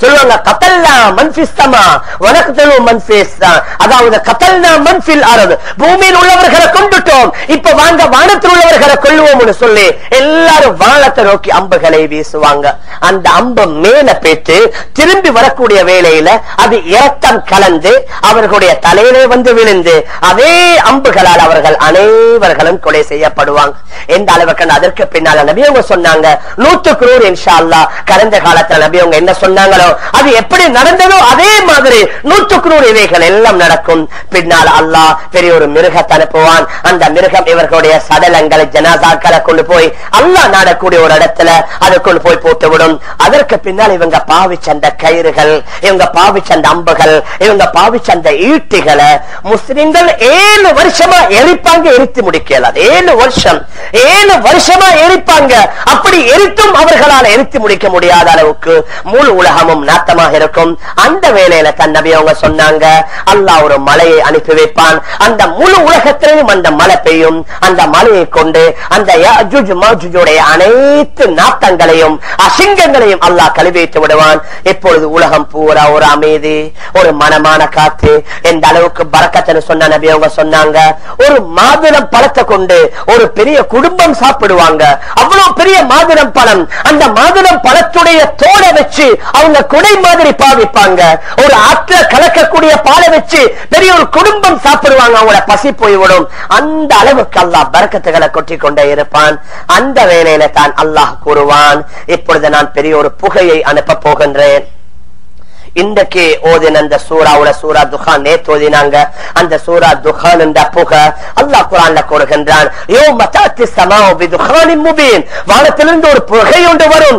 சொல்லுவாங்க கத்தல்னா மன்பிஸ்தமா உனக்கு வனக்கத்தலு மன்பிஸ்தா அதாவது கத்தல்னா மன்பில் ஆறது பூமியில் உள்ளவர்களை கொண்டுட்டோம். இப்ப வாங்க வானத்தில் உள்ளவர்களை கொள்வோம்னு சொல்லி எல்லாரும் வானத்தை நோக்கி அம்புகளை வீசுவாங்க. அந்த அம்பு மேல போயிட்டு திரும்பி வரக்கூடிய வேலையில அது இரத்தம் கலந்து அவர்களுடைய தலையிலே வந்து விழுந்து அதே அம்புகளால் அவர்கள் அனைவர்களும் கொலை செய்யப்படுவாங்க. எந்த அளவுக்கு அதற்கு பின்னால நபியவங்க சொன்னாங்க நூற்றுக்கு நூறு இன்ஷா அல்லா கடந்த காலத்துல நபியவங்க என்ன சொன்னாங்களோ நடந்ததோ அது எப்படி நடந்ததோ அதே மாதிரி நூற்றுக்கு நூறு இவைகள் எல்லாம் நடக்கும். பின்னால் அல்லாஹ் பெரிய ஒரு மிருகத்தை அனுப்புவான். அந்த மிருகம் இவர்களுடைய சடலங்களை ஜனாசாக்களை கொண்டு போய் அல்லாஹ் நாடக்கூடிய ஒரு இடத்துல அதை போய் போட்டு விடும் அதற்கு பின்னால் இவங்க பாவிச்சந்த கயிறுகள் இவங்க பாவிச்சந்த அம்புகள் இவங்க பாவிச்சந்த ஈட்டிகளை முஸ்லிம்கள் ஏழு வருஷமா எரிப்பாங்க எரித்து முடிக்கல. ஏழு வருஷம். ஏழு வருஷமா எரிப்பாங்க. அப்படி எரித்தும் அவர்களால் எரித்து முடிக்க முடியாத அளவுக்கு முழு உலகமும் நாட்டமாக இருக்கும். அந்த வேலையில தன் நபி அவங்க சொன்னாங்க அல்லாஹ் ஒரு மலையை அனுப்பி வைப்பான். அந்த முழு உலகத்திலையும் அந்த மழை பெய்யும். அந்த மலையை கொண்டு அந்த அனைத்து நாட்டங்களையும் அசிங்கங்களையும் அல்லாஹ் கழுவி விடுவான். இப்பொழுது உலகம் பூரா ஒரு அமைதி ஒரு மனமான காத்து எந்த அளவுக்கு பறக்கத்துன்னு சொன்ன நபி அவங்க சொன்னாங்க ஒரு மாதுளம் பழத்தை கொண்டு ஒரு பெரிய குடும்பம் சாப்பிடுவாங்க. அவ்வளவு பெரிய மாதுளம் பழம். அந்த மாதுளம் பழத்துடைய தோலை வச்சு அவங்க குடை மாதிரி பாவிப்பாங்க. ஒரு ஆற்ற கலக்கக்கூடிய பாலை வச்சு பெரிய ஒரு குடும்பம் சாப்பிடுவாங்க அவங்கள பசி போய்விடும். அந்த அளவுக்கு அல்லாஹ் பறக்கத்துகளை கொட்டி கொண்டே இருப்பான். அந்த வேலையில தான் அல்லாஹ் கூறுவான் இப்பொழுது நான் பெரிய ஒரு புகையை அனுப்ப போகின்றேன். இன்றைக்கு ஓதின அந்த சூறாவுல சூரா துஹான் நேத்து ஓதினாங்க. அந்த சூரா துஹான் என்ற புகை அல்லாஹ் குரான்ல கூறுகின்றான் யோ மத்தாத்தி சமாவு பிதுஹானின் முபீன். வானத்திலிருந்து ஒரு புகை ஒன்று வரும்.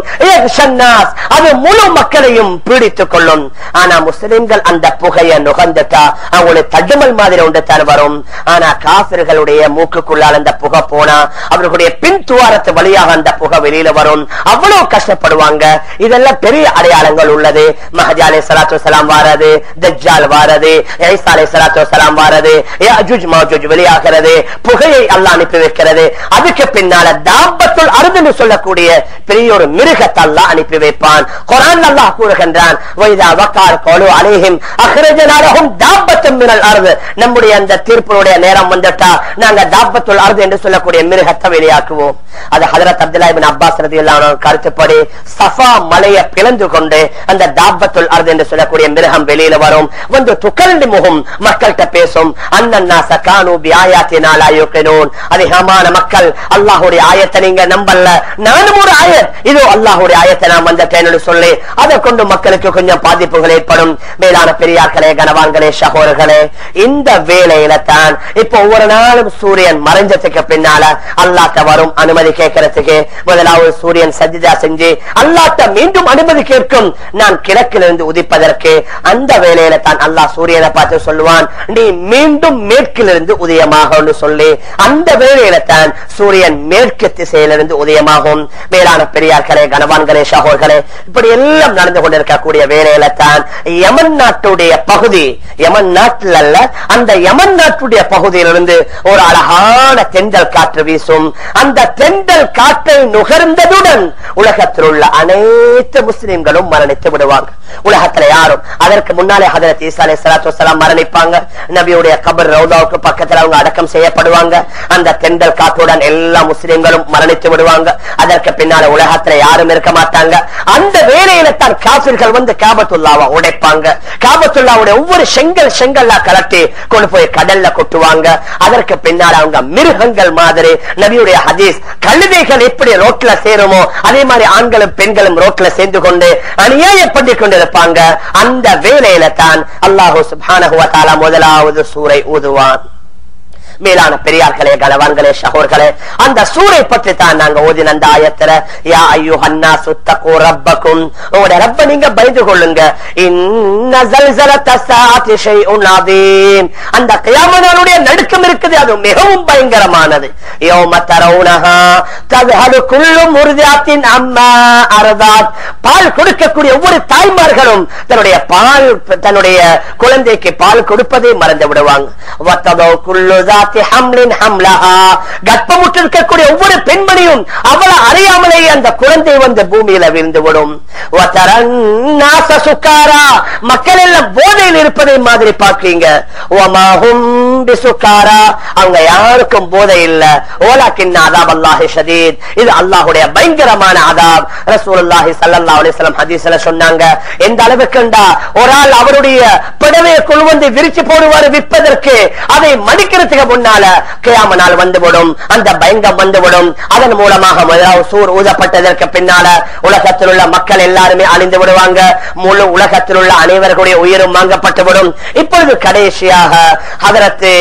ஷன்னாஸ் அது முழு மக்களையும் பீடித்துக் கொள்ளும். ஆனா முஸ்லிம்கள் அந்த புகையை நுகர்ந்துட்டா அவங்களுக்கு தடுமல் மாதிரி ஒன்று தான் வரும். ஆனா காசர்களுடைய மூக்குக்குள்ளால் அந்த புகை போனா அவர்களுடைய பின் துவாரத்து வழியாக அந்த புகை வெளியில வரும். அவ்வளவு கஷ்டப்படுவாங்க. இதெல்லாம் பெரிய அடையாளங்கள் உள்ளது. மகஜாலே சலாத்து வலாம் வாரது தஜ்ஜால் வாரது ஐசா அலை சலாத்து வலாம் வாரது அஜுஜ் மாஜுஜ் வெளியாகிறது புகையை அல்லாஹ் அனுப்பி வைக்கிறது. அதுக்கு பின்னால தாம்பத்துள் அருதுன்னு சொல்லக்கூடிய பெரிய ஒரு மிருகத்தை அல்லாஹ் அனுப்பி வைப்பான். குரான் அல்லாஹ் கூறுகின்றான் வைதா வக்கார் கோலு அலைஹிம் அஹ்ரஜனாலஹும் தாபத்தும் மினல் அருது. நம்முடைய அந்த தீர்ப்பினுடைய நேரம் வந்துட்டா நாங்க தாபத்துல் அருது என்று சொல்லக்கூடிய மிருகத்தை வெளியாக்குவோம். அது ஹதரத் அப்துல்லா இப்னு அப்பாஸ் ரலியல்லாஹு கருத்துப்படி சஃபா மலையை பிளந்து கொண்டு அந்த தாபத்துல் அருது என்று சொல்லக்கூடிய மிருகம் வெளியில வரும். வந்து துக்கல்டி முகம் மக்கள்கிட்ட பேசும். அண்ணன்னா சகானு பி அதிகமான மக்கள் அல்லாஹுடைய ஆயத்தை நீங்க நம்பல. நானும் ஒரு ஆயத். இதோ அல்லாஹுடைய ஆயத்தை நான் வந்துட்டேன்னு சொல்லி அதை கொண்டு மக்களுக்கு கொஞ்சம் பாதிப்புகள் ஏற்படும். மேலான பெரியார்களே கனவான்களே சகோதர்களே இந்த வேலையில தான் இப்ப ஒவ்வொரு நாளும் சூரியன் மறைஞ்சதுக்கு பின்னால அல்லாட்ட வரும் அனுமதி கேட்கறதுக்கு. முதலாவது சூரியன் சஜிதா செஞ்சு அல்லாட்ட மீண்டும் அனுமதி கேட்கும். நான் கிழக்கிலிருந்து உதிப்பேன். உதிப்பதற்கு அந்த வேலையில தான் அல்லாஹ் சூரியனை பார்த்து சொல்லுவான் நீ மீண்டும் மேற்கிலிருந்து உதயமாக சொல்லி. அந்த வேலையில தான் சூரியன் மேற்கு திசையிலிருந்து உதயமாகும். மேலான பெரியார்களே கனவான்களே சகோர்களே இப்படி எல்லாம் நடந்து கொண்டிருக்கக்கூடிய வேலையில தான் யமன் நாட்டுடைய பகுதி யமன் நாட்டில் அல்ல அந்த யமன் நாட்டுடைய பகுதியிலிருந்து ஒரு அழகான தென்றல் காற்று வீசும். அந்த தென்றல் காற்றை நுகர்ந்ததுடன் உலகத்தில் உள்ள அனைத்து முஸ்லிம்களும் மரணித்து விடுவாங்க உலகத்துல யாரும் அதற்கு முன்னாலே ஹதரத் ஈசா அலை சலாத்து வசலாம் மரணிப்பாங்க. நபியுடைய கபர் ரவுதாவுக்கு பக்கத்துல அவங்க அடக்கம் செய்யப்படுவாங்க. அந்த தெண்டல் காத்துடன் எல்லா முஸ்லிம்களும் மரணித்து விடுவாங்க. அதற்கு பின்னால உலகத்துல யாரும் இருக்க மாட்டாங்க. அந்த வேலையில தான் காபிர்கள் வந்து காபத்துல்லாவை உடைப்பாங்க. காபத்துல்லாவுடைய ஒவ்வொரு செங்கல் செங்கல்லா கலட்டி கொண்டு போய் கடல்ல கொட்டுவாங்க. அதற்கு பின்னால் அவங்க மிருகங்கள் மாதிரி நபியுடைய ஹதீஸ் கழுதைகள் எப்படி ரோட்ல சேருமோ அதே மாதிரி ஆண்களும் பெண்களும் ரோட்ல சேர்ந்து கொண்டு அநியாயப்பட்டு இருப்பாங்க அந்த வேலையில தான் அல்லாஹு சுபானஹுவ தாலா முதலாவது சூரை ஊதுவான். மேலான பெரியார்களே கனவான்களே சகோர்களே அந்த சூரை பற்றி தான் நாங்க ஓதின அந்த ஆயத்துல யா ஐயோ ஹன்னா சுத்தகோ ரப்பக்கும். உங்களோட ரப்ப நீங்க பயந்து கொள்ளுங்க. அந்த கியாமனாளுடைய நடுக்கம் இருக்குது அது மிகவும் பயங்கரமானது. யௌம தரவுனஹா தத்ஹலு குள்ளும் உறுதியாத்தின் அம்மா அரதாத். பால் கொடுக்கக்கூடிய ஒவ்வொரு தாய்மார்களும் தன்னுடைய பால் தன்னுடைய குழந்தைக்கு பால் கொடுப்பதை மறந்து விடுவாங்க. கர்ப்பமுற்று இருக்கக்கூடிய ஒவ்வொரு பெண்மணியும் அவளை அறியாமலேயே அந்த குழந்தை வந்து பூமியில விழுந்து விடும் மக்கள் எல்லாம் போதையில் இருப்பதை மாதிரி பாக்குறீங்க யாருக்கும் போதை இல்ல. ஓலாக்கின் ஆதாப் அல்லாஹி ஷதீத். இது அல்லாஹுடைய பயங்கரமான ஆதாப் ரசூலுல்லாஹி சல்லல்லாஹு சொன்னாங்க. எந்த அளவுக்குண்டா ஒரு ஆள் அவருடைய புடவையை கொள்வந்து போடுவார் விற்பதற்கு. அதை மடிக்கிறதுக்கு முன்னால கியாம நாள் வந்துவிடும். அந்த பயங்கம் வந்துவிடும். அதன் மூலமாக சூர் ஊதப்பட்டதற்கு பின்னால உலகத்தில் உள்ள மக்கள் எல்லாருமே அழிந்து விடுவாங்க. முழு உலகத்தில் உள்ள அனைவர்களுடைய உயிரும் வாங்கப்பட்டுவிடும். இப்பொழுது கடைசியாக அதற்கு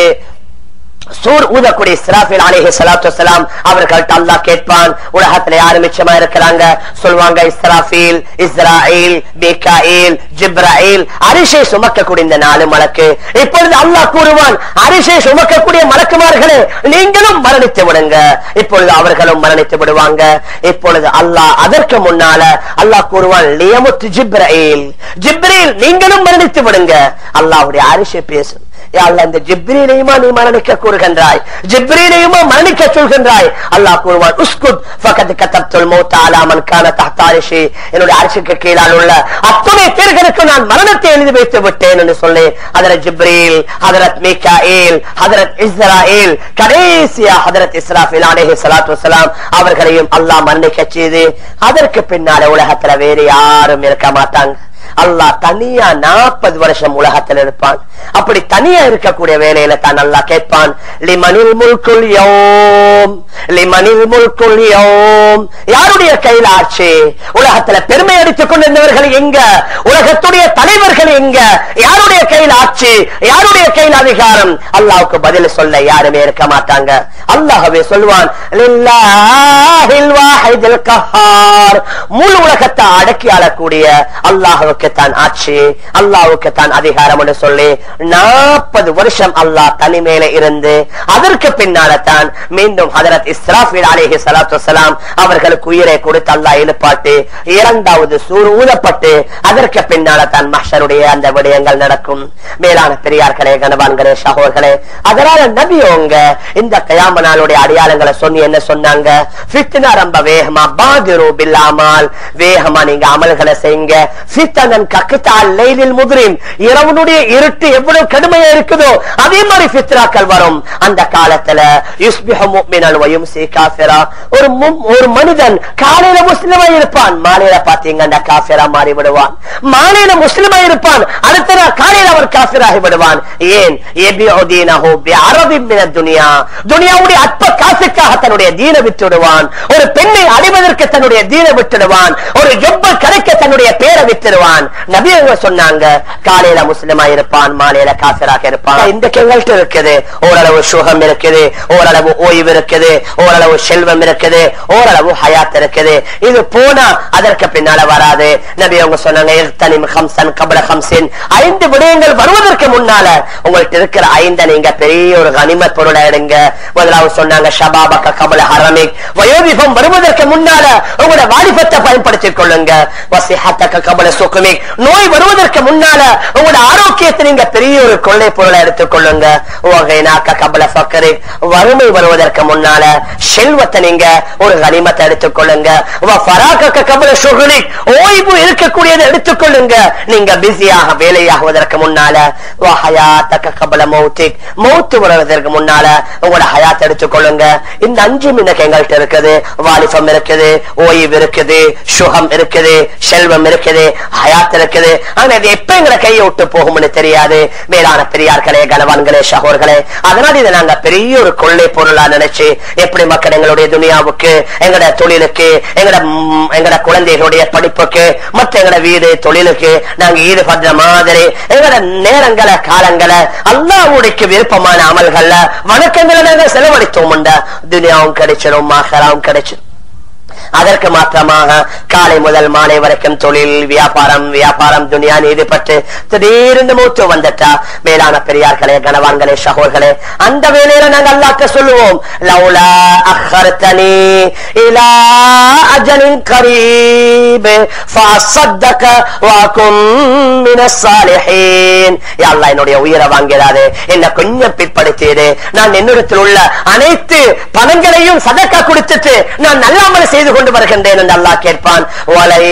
சூர் ஊதக்கூடிய சிராபில் அலேஹி சலாத்து வஸலாம் அவர்கள்ட்ட அல்லா கேட்பான் உலகத்துல யாரு மிச்சமா இருக்கிறாங்க? சொல்வாங்க இஸ்ராஃபில் இஸ்ராயில் மீகாயில் ஜிப்ராயில் அரிசை சுமக்கக்கூடிய இந்த நாலு மலக்கு. இப்பொழுது அல்லாஹ் கூறுவான் அரிசை சுமக்கக்கூடிய மலக்குமார்களே நீங்களும் மரணித்து விடுங்க. இப்பொழுது அவர்களும் மரணித்து விடுவாங்க. இப்பொழுது அல்லாஹ் அதற்கு முன்னால அல்லாஹ் கூறுவான் லியமுத்து ஜிப்ராயில். ஜிப்ரீல் நீங்களும் மரணித்து விடுங்க. அல்லாஹுடைய அரிசை பேசும். யா நீ மரணிக்க கூறுகின்றாய்? மரணிக்க சொல்கின்றாய்? அல்லாஹ் கூறுவான் உஸ்குத் ஃபகத் கதப்துல் மௌத் அலா மன் கான என்னுடைய கீழால் உள்ள அத்தனை பேர்களுக்கு நான் மரணத்தை எழுதி வைத்து விட்டேன் என்று சொல்லி ஹதரத் ஜிப்ரீல் ஹதரத் மீகாயில் ஹதரத் இஸ்ராயில் கடைசியா ஹதரத் இஸ்ராஃபில் அலைஹி ஸலாத்து வஸலாம் அவர்களையும் அல்லாஹ் மரணிக்க செய்து அதற்கு பின்னால உலகத்துல வேறு யாரும் இருக்க மாட்டாங்க. அல்லாஹ் தனியா நாற்பது வருஷம் உலகத்தில் இருப்பான். அப்படி தனியா இருக்கக்கூடிய வேலையில தான் அல்லாஹ் கேட்பான். லிமனில் முல்குல் யோம் லிமனில் முல்குல் யோம். யாருடைய கையில் ஆட்சி? உலகத்துல பெருமை அடித்துக் கொண்டிருந்தவர்கள் எங்க? உலகத்துடைய தலைவர்கள் எங்க? யாருடைய கையில் ஆட்சி? யாருடைய கையில் அதிகாரம்? அல்லாவுக்கு பதில் சொல்ல யாருமே இருக்க மாட்டாங்க. அல்லாஹவே சொல்வான் கஹார். முழு உலகத்தை அடக்கி ஆளக்கூடிய அல்லாஹுக்கு தான் ஆட்சி. அல்லாஹுக்கு தான் அதிகாரம் என்று சொல்லி நாற்பது வருஷம் அல்லாஹ் தனிமேல இருந்து அதற்கு பின்னால்தான் மீண்டும் ஹதரத் இஸ்ராஃபில் அலேஹி சலாத்து வஸலாம் அவர்களுக்கு உயிரை கொடுத்து அல்லாஹ் எழுப்பாட்டு இரண்டாவது சூறு ஊதப்பட்டு அதற்கு பின்னால்தான் மஷருடைய அந்த விடயங்கள் நடக்கும். மேலான பெரியார்களே கனவான்களே சகோர்களே அதனால நபி அவங்க இந்த கயாம நாளுடைய அடையாளங்களை சொல்லி என்ன சொன்னாங்க? பித்னா ரொம்ப வேகமா பாதிரு பில்லாமல் வேகமா நீங்க அமல்களை செய்யுங்க. ஃபித்தனன் கக்குத்தால் லைலில் முதிரின் இரவனுடைய இருட்டு எவ்வளவு கடுமையா இருக்குதோ அதே மாதிரி பித்ராக்கள் வரும். அந்த காலத்துல யுஸ்பிஹு ஒரு ஒரு மனிதன் காலையில முஸ்லிமா இருப்பான் மாலையில பாத்தீங்கன்னா காஃபிரா மாறி விடுவான் மாலையில முஸ்லிமா இருப்பான் அடுத்த நாள் காலையில அவர் காஃபிராகி விடுவான். ஏன்? எபிஉ துனியா. துனியாவுடைய அற்ப காசுக்காக தன்னுடைய தீன விட்டுடுவான். ஒரு பெண்ணை அடைவதற்கு தன்னுடைய தீன விட்டுடுவான். ஒரு ஜொப்ப கிடைக்க தன்னுடைய பேரை விட்டுடுவான். நபி சொன்னாங்க காலையில முஸ்லிமா இருப்பான் மாலையில காசராக இருப்பாங்க. இந்த எங்கள்கிட்ட இருக்குது. ஓரளவு சுகம் இருக்குது. ஓரளவு ஓய்வு இருக்குது. ஓரளவு செல்வம் இருக்குது. ஓரளவு ஹயாத் இருக்குது. இது போனா அதற்கு பின்னால வராது. நபி அவங்க சொன்னாங்க ஐந்து விடயங்கள் வருவதற்கு முன்னால உங்கள்கிட்ட இருக்கிற ஐந்த நீங்க பெரிய ஒரு கனிமத் பொருளை எடுங்க. முதலாவது சொன்னாங்க ஷபாபக்க கபல ஹரமிக். வயோதிபம் வருவதற்கு முன்னால உங்களோட வாலிபத்தை பயன்படுத்திக் கொள்ளுங்க. வசிஹத்தக்க கபல சுக்குமிக். நோய் வருவதற்கு முன்னால உங்களோட ஆரோக்கியத்தை நீங்க பெரிய ஒரு கொள்ளை பொருளை எடுத்துக்கொள்ளுங்க வகைனாக்க கபல வறுமை வருவதற்கு முன்னால செல்வத்தை நீங்க ஒரு கனிமத்தை எடுத்துக்கொள்ளுங்க கொள்ளுங்க. கபல ஓய்வு இருக்கக்கூடியதை எடுத்துக்கொள்ளுங்க நீங்க பிஸியாக வேலையாகுவதற்கு முன்னால ஹயாத்தக்க கபல மௌத்திக் மௌத்து வருவதற்கு முன்னால உங்களோட ஹயாத் எடுத்துக்கொள்ளுங்க இந்த அஞ்சு மின்னக்கு எங்கள்கிட்ட இருக்குது. வாலிபம் இருக்குது ஓய்வு இருக்குது சுகம் இருக்குது செல்வம் இருக்குது ஹயாத் இருக்குது. ஆனா இது எப்ப எங்களை கையை விட்டு போகும்னு தெரியாது. மேலான பெரியார்களே கனவான்களே சகோர்களே. அதனால இதை நாங்க பெரிய ஒரு கொள்ளை பொருளா நினைச்சு எப்படி மக்கள் எங்களுடைய துனியாவுக்கு எங்கட தொழிலுக்கு எங்கட எங்கட குழந்தைகளுடைய படிப்புக்கு மற்ற எங்கட வீடு தொழிலுக்கு நாங்க ஈடுபடுற மாதிரி எங்கட நேரங்களை காலங்களை அல்லாவுடைக்கு விருப்பமான அமல்கள்ல வணக்கங்களை நாங்க செலவழித்தோம் துனியாவும் கிடைச்சிடும் மகராவும் கிடைச்சிடும் அதற்கு மாற்றமாக காலை முதல் மாலை வரைக்கும் தொழில் வியாபாரம் வியாபாரம் துனியா ஈடுபட்டு திடீர்னு மூச்சு வந்துட்டா மேலான பெரியார்களே கனவான்களே சகோர்களே அந்த வேலையில நாங்க அல்லாக்க சொல்லுவோம் லவுலா அஹர்தனி இலா அஜலின் கரீப் என்னுடைய உயிரை வாங்கிறாதே என்ன கொஞ்சம் பிற்படுத்தியது நான் என்னிடத்தில் உள்ள அனைத்து பணங்களையும் சதக்கா கொடுத்துட்டு நான் நல்லாமல் செய்து கொண்டு வருகின்றேன் என்று அல்லாஹ் கேட்பான். வலை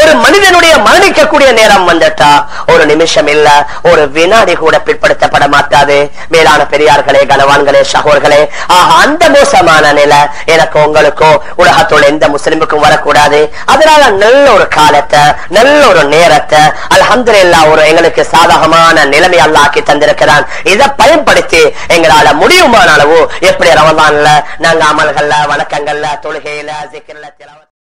ஒரு மனிதனுடைய மரணிக்கக்கூடிய நேரம் வந்துட்டா. ஒரு நிமிஷம் இல்ல ஒரு வினாடி கூட பிற்படுத்தப்பட மாட்டாது. மேலான பெரியார்களே கனவான்களே சகோர்களே ஆக அந்த மோசமான நிலை எனக்கு உங்களுக்கோ உலகத்தோட எந்த முஸ்லிமுக்கும் வரக்கூடாது. அதனால நல்ல ஒரு காலத்தை நல்ல ஒரு நேரத்தை அலஹந்து ஒரு எங்களுக்கு சாதகமான நிலைமை அல்லாக்கி தந்திருக்கிறான். இதை பயன்படுத்தி எங்களால முடியுமா? அளவு எப்படி ரமதான்ல? நாங்க அமல்கள்ல வணக்கங்கள்ல தொழுகையில சிக்கல்ல திலாவத்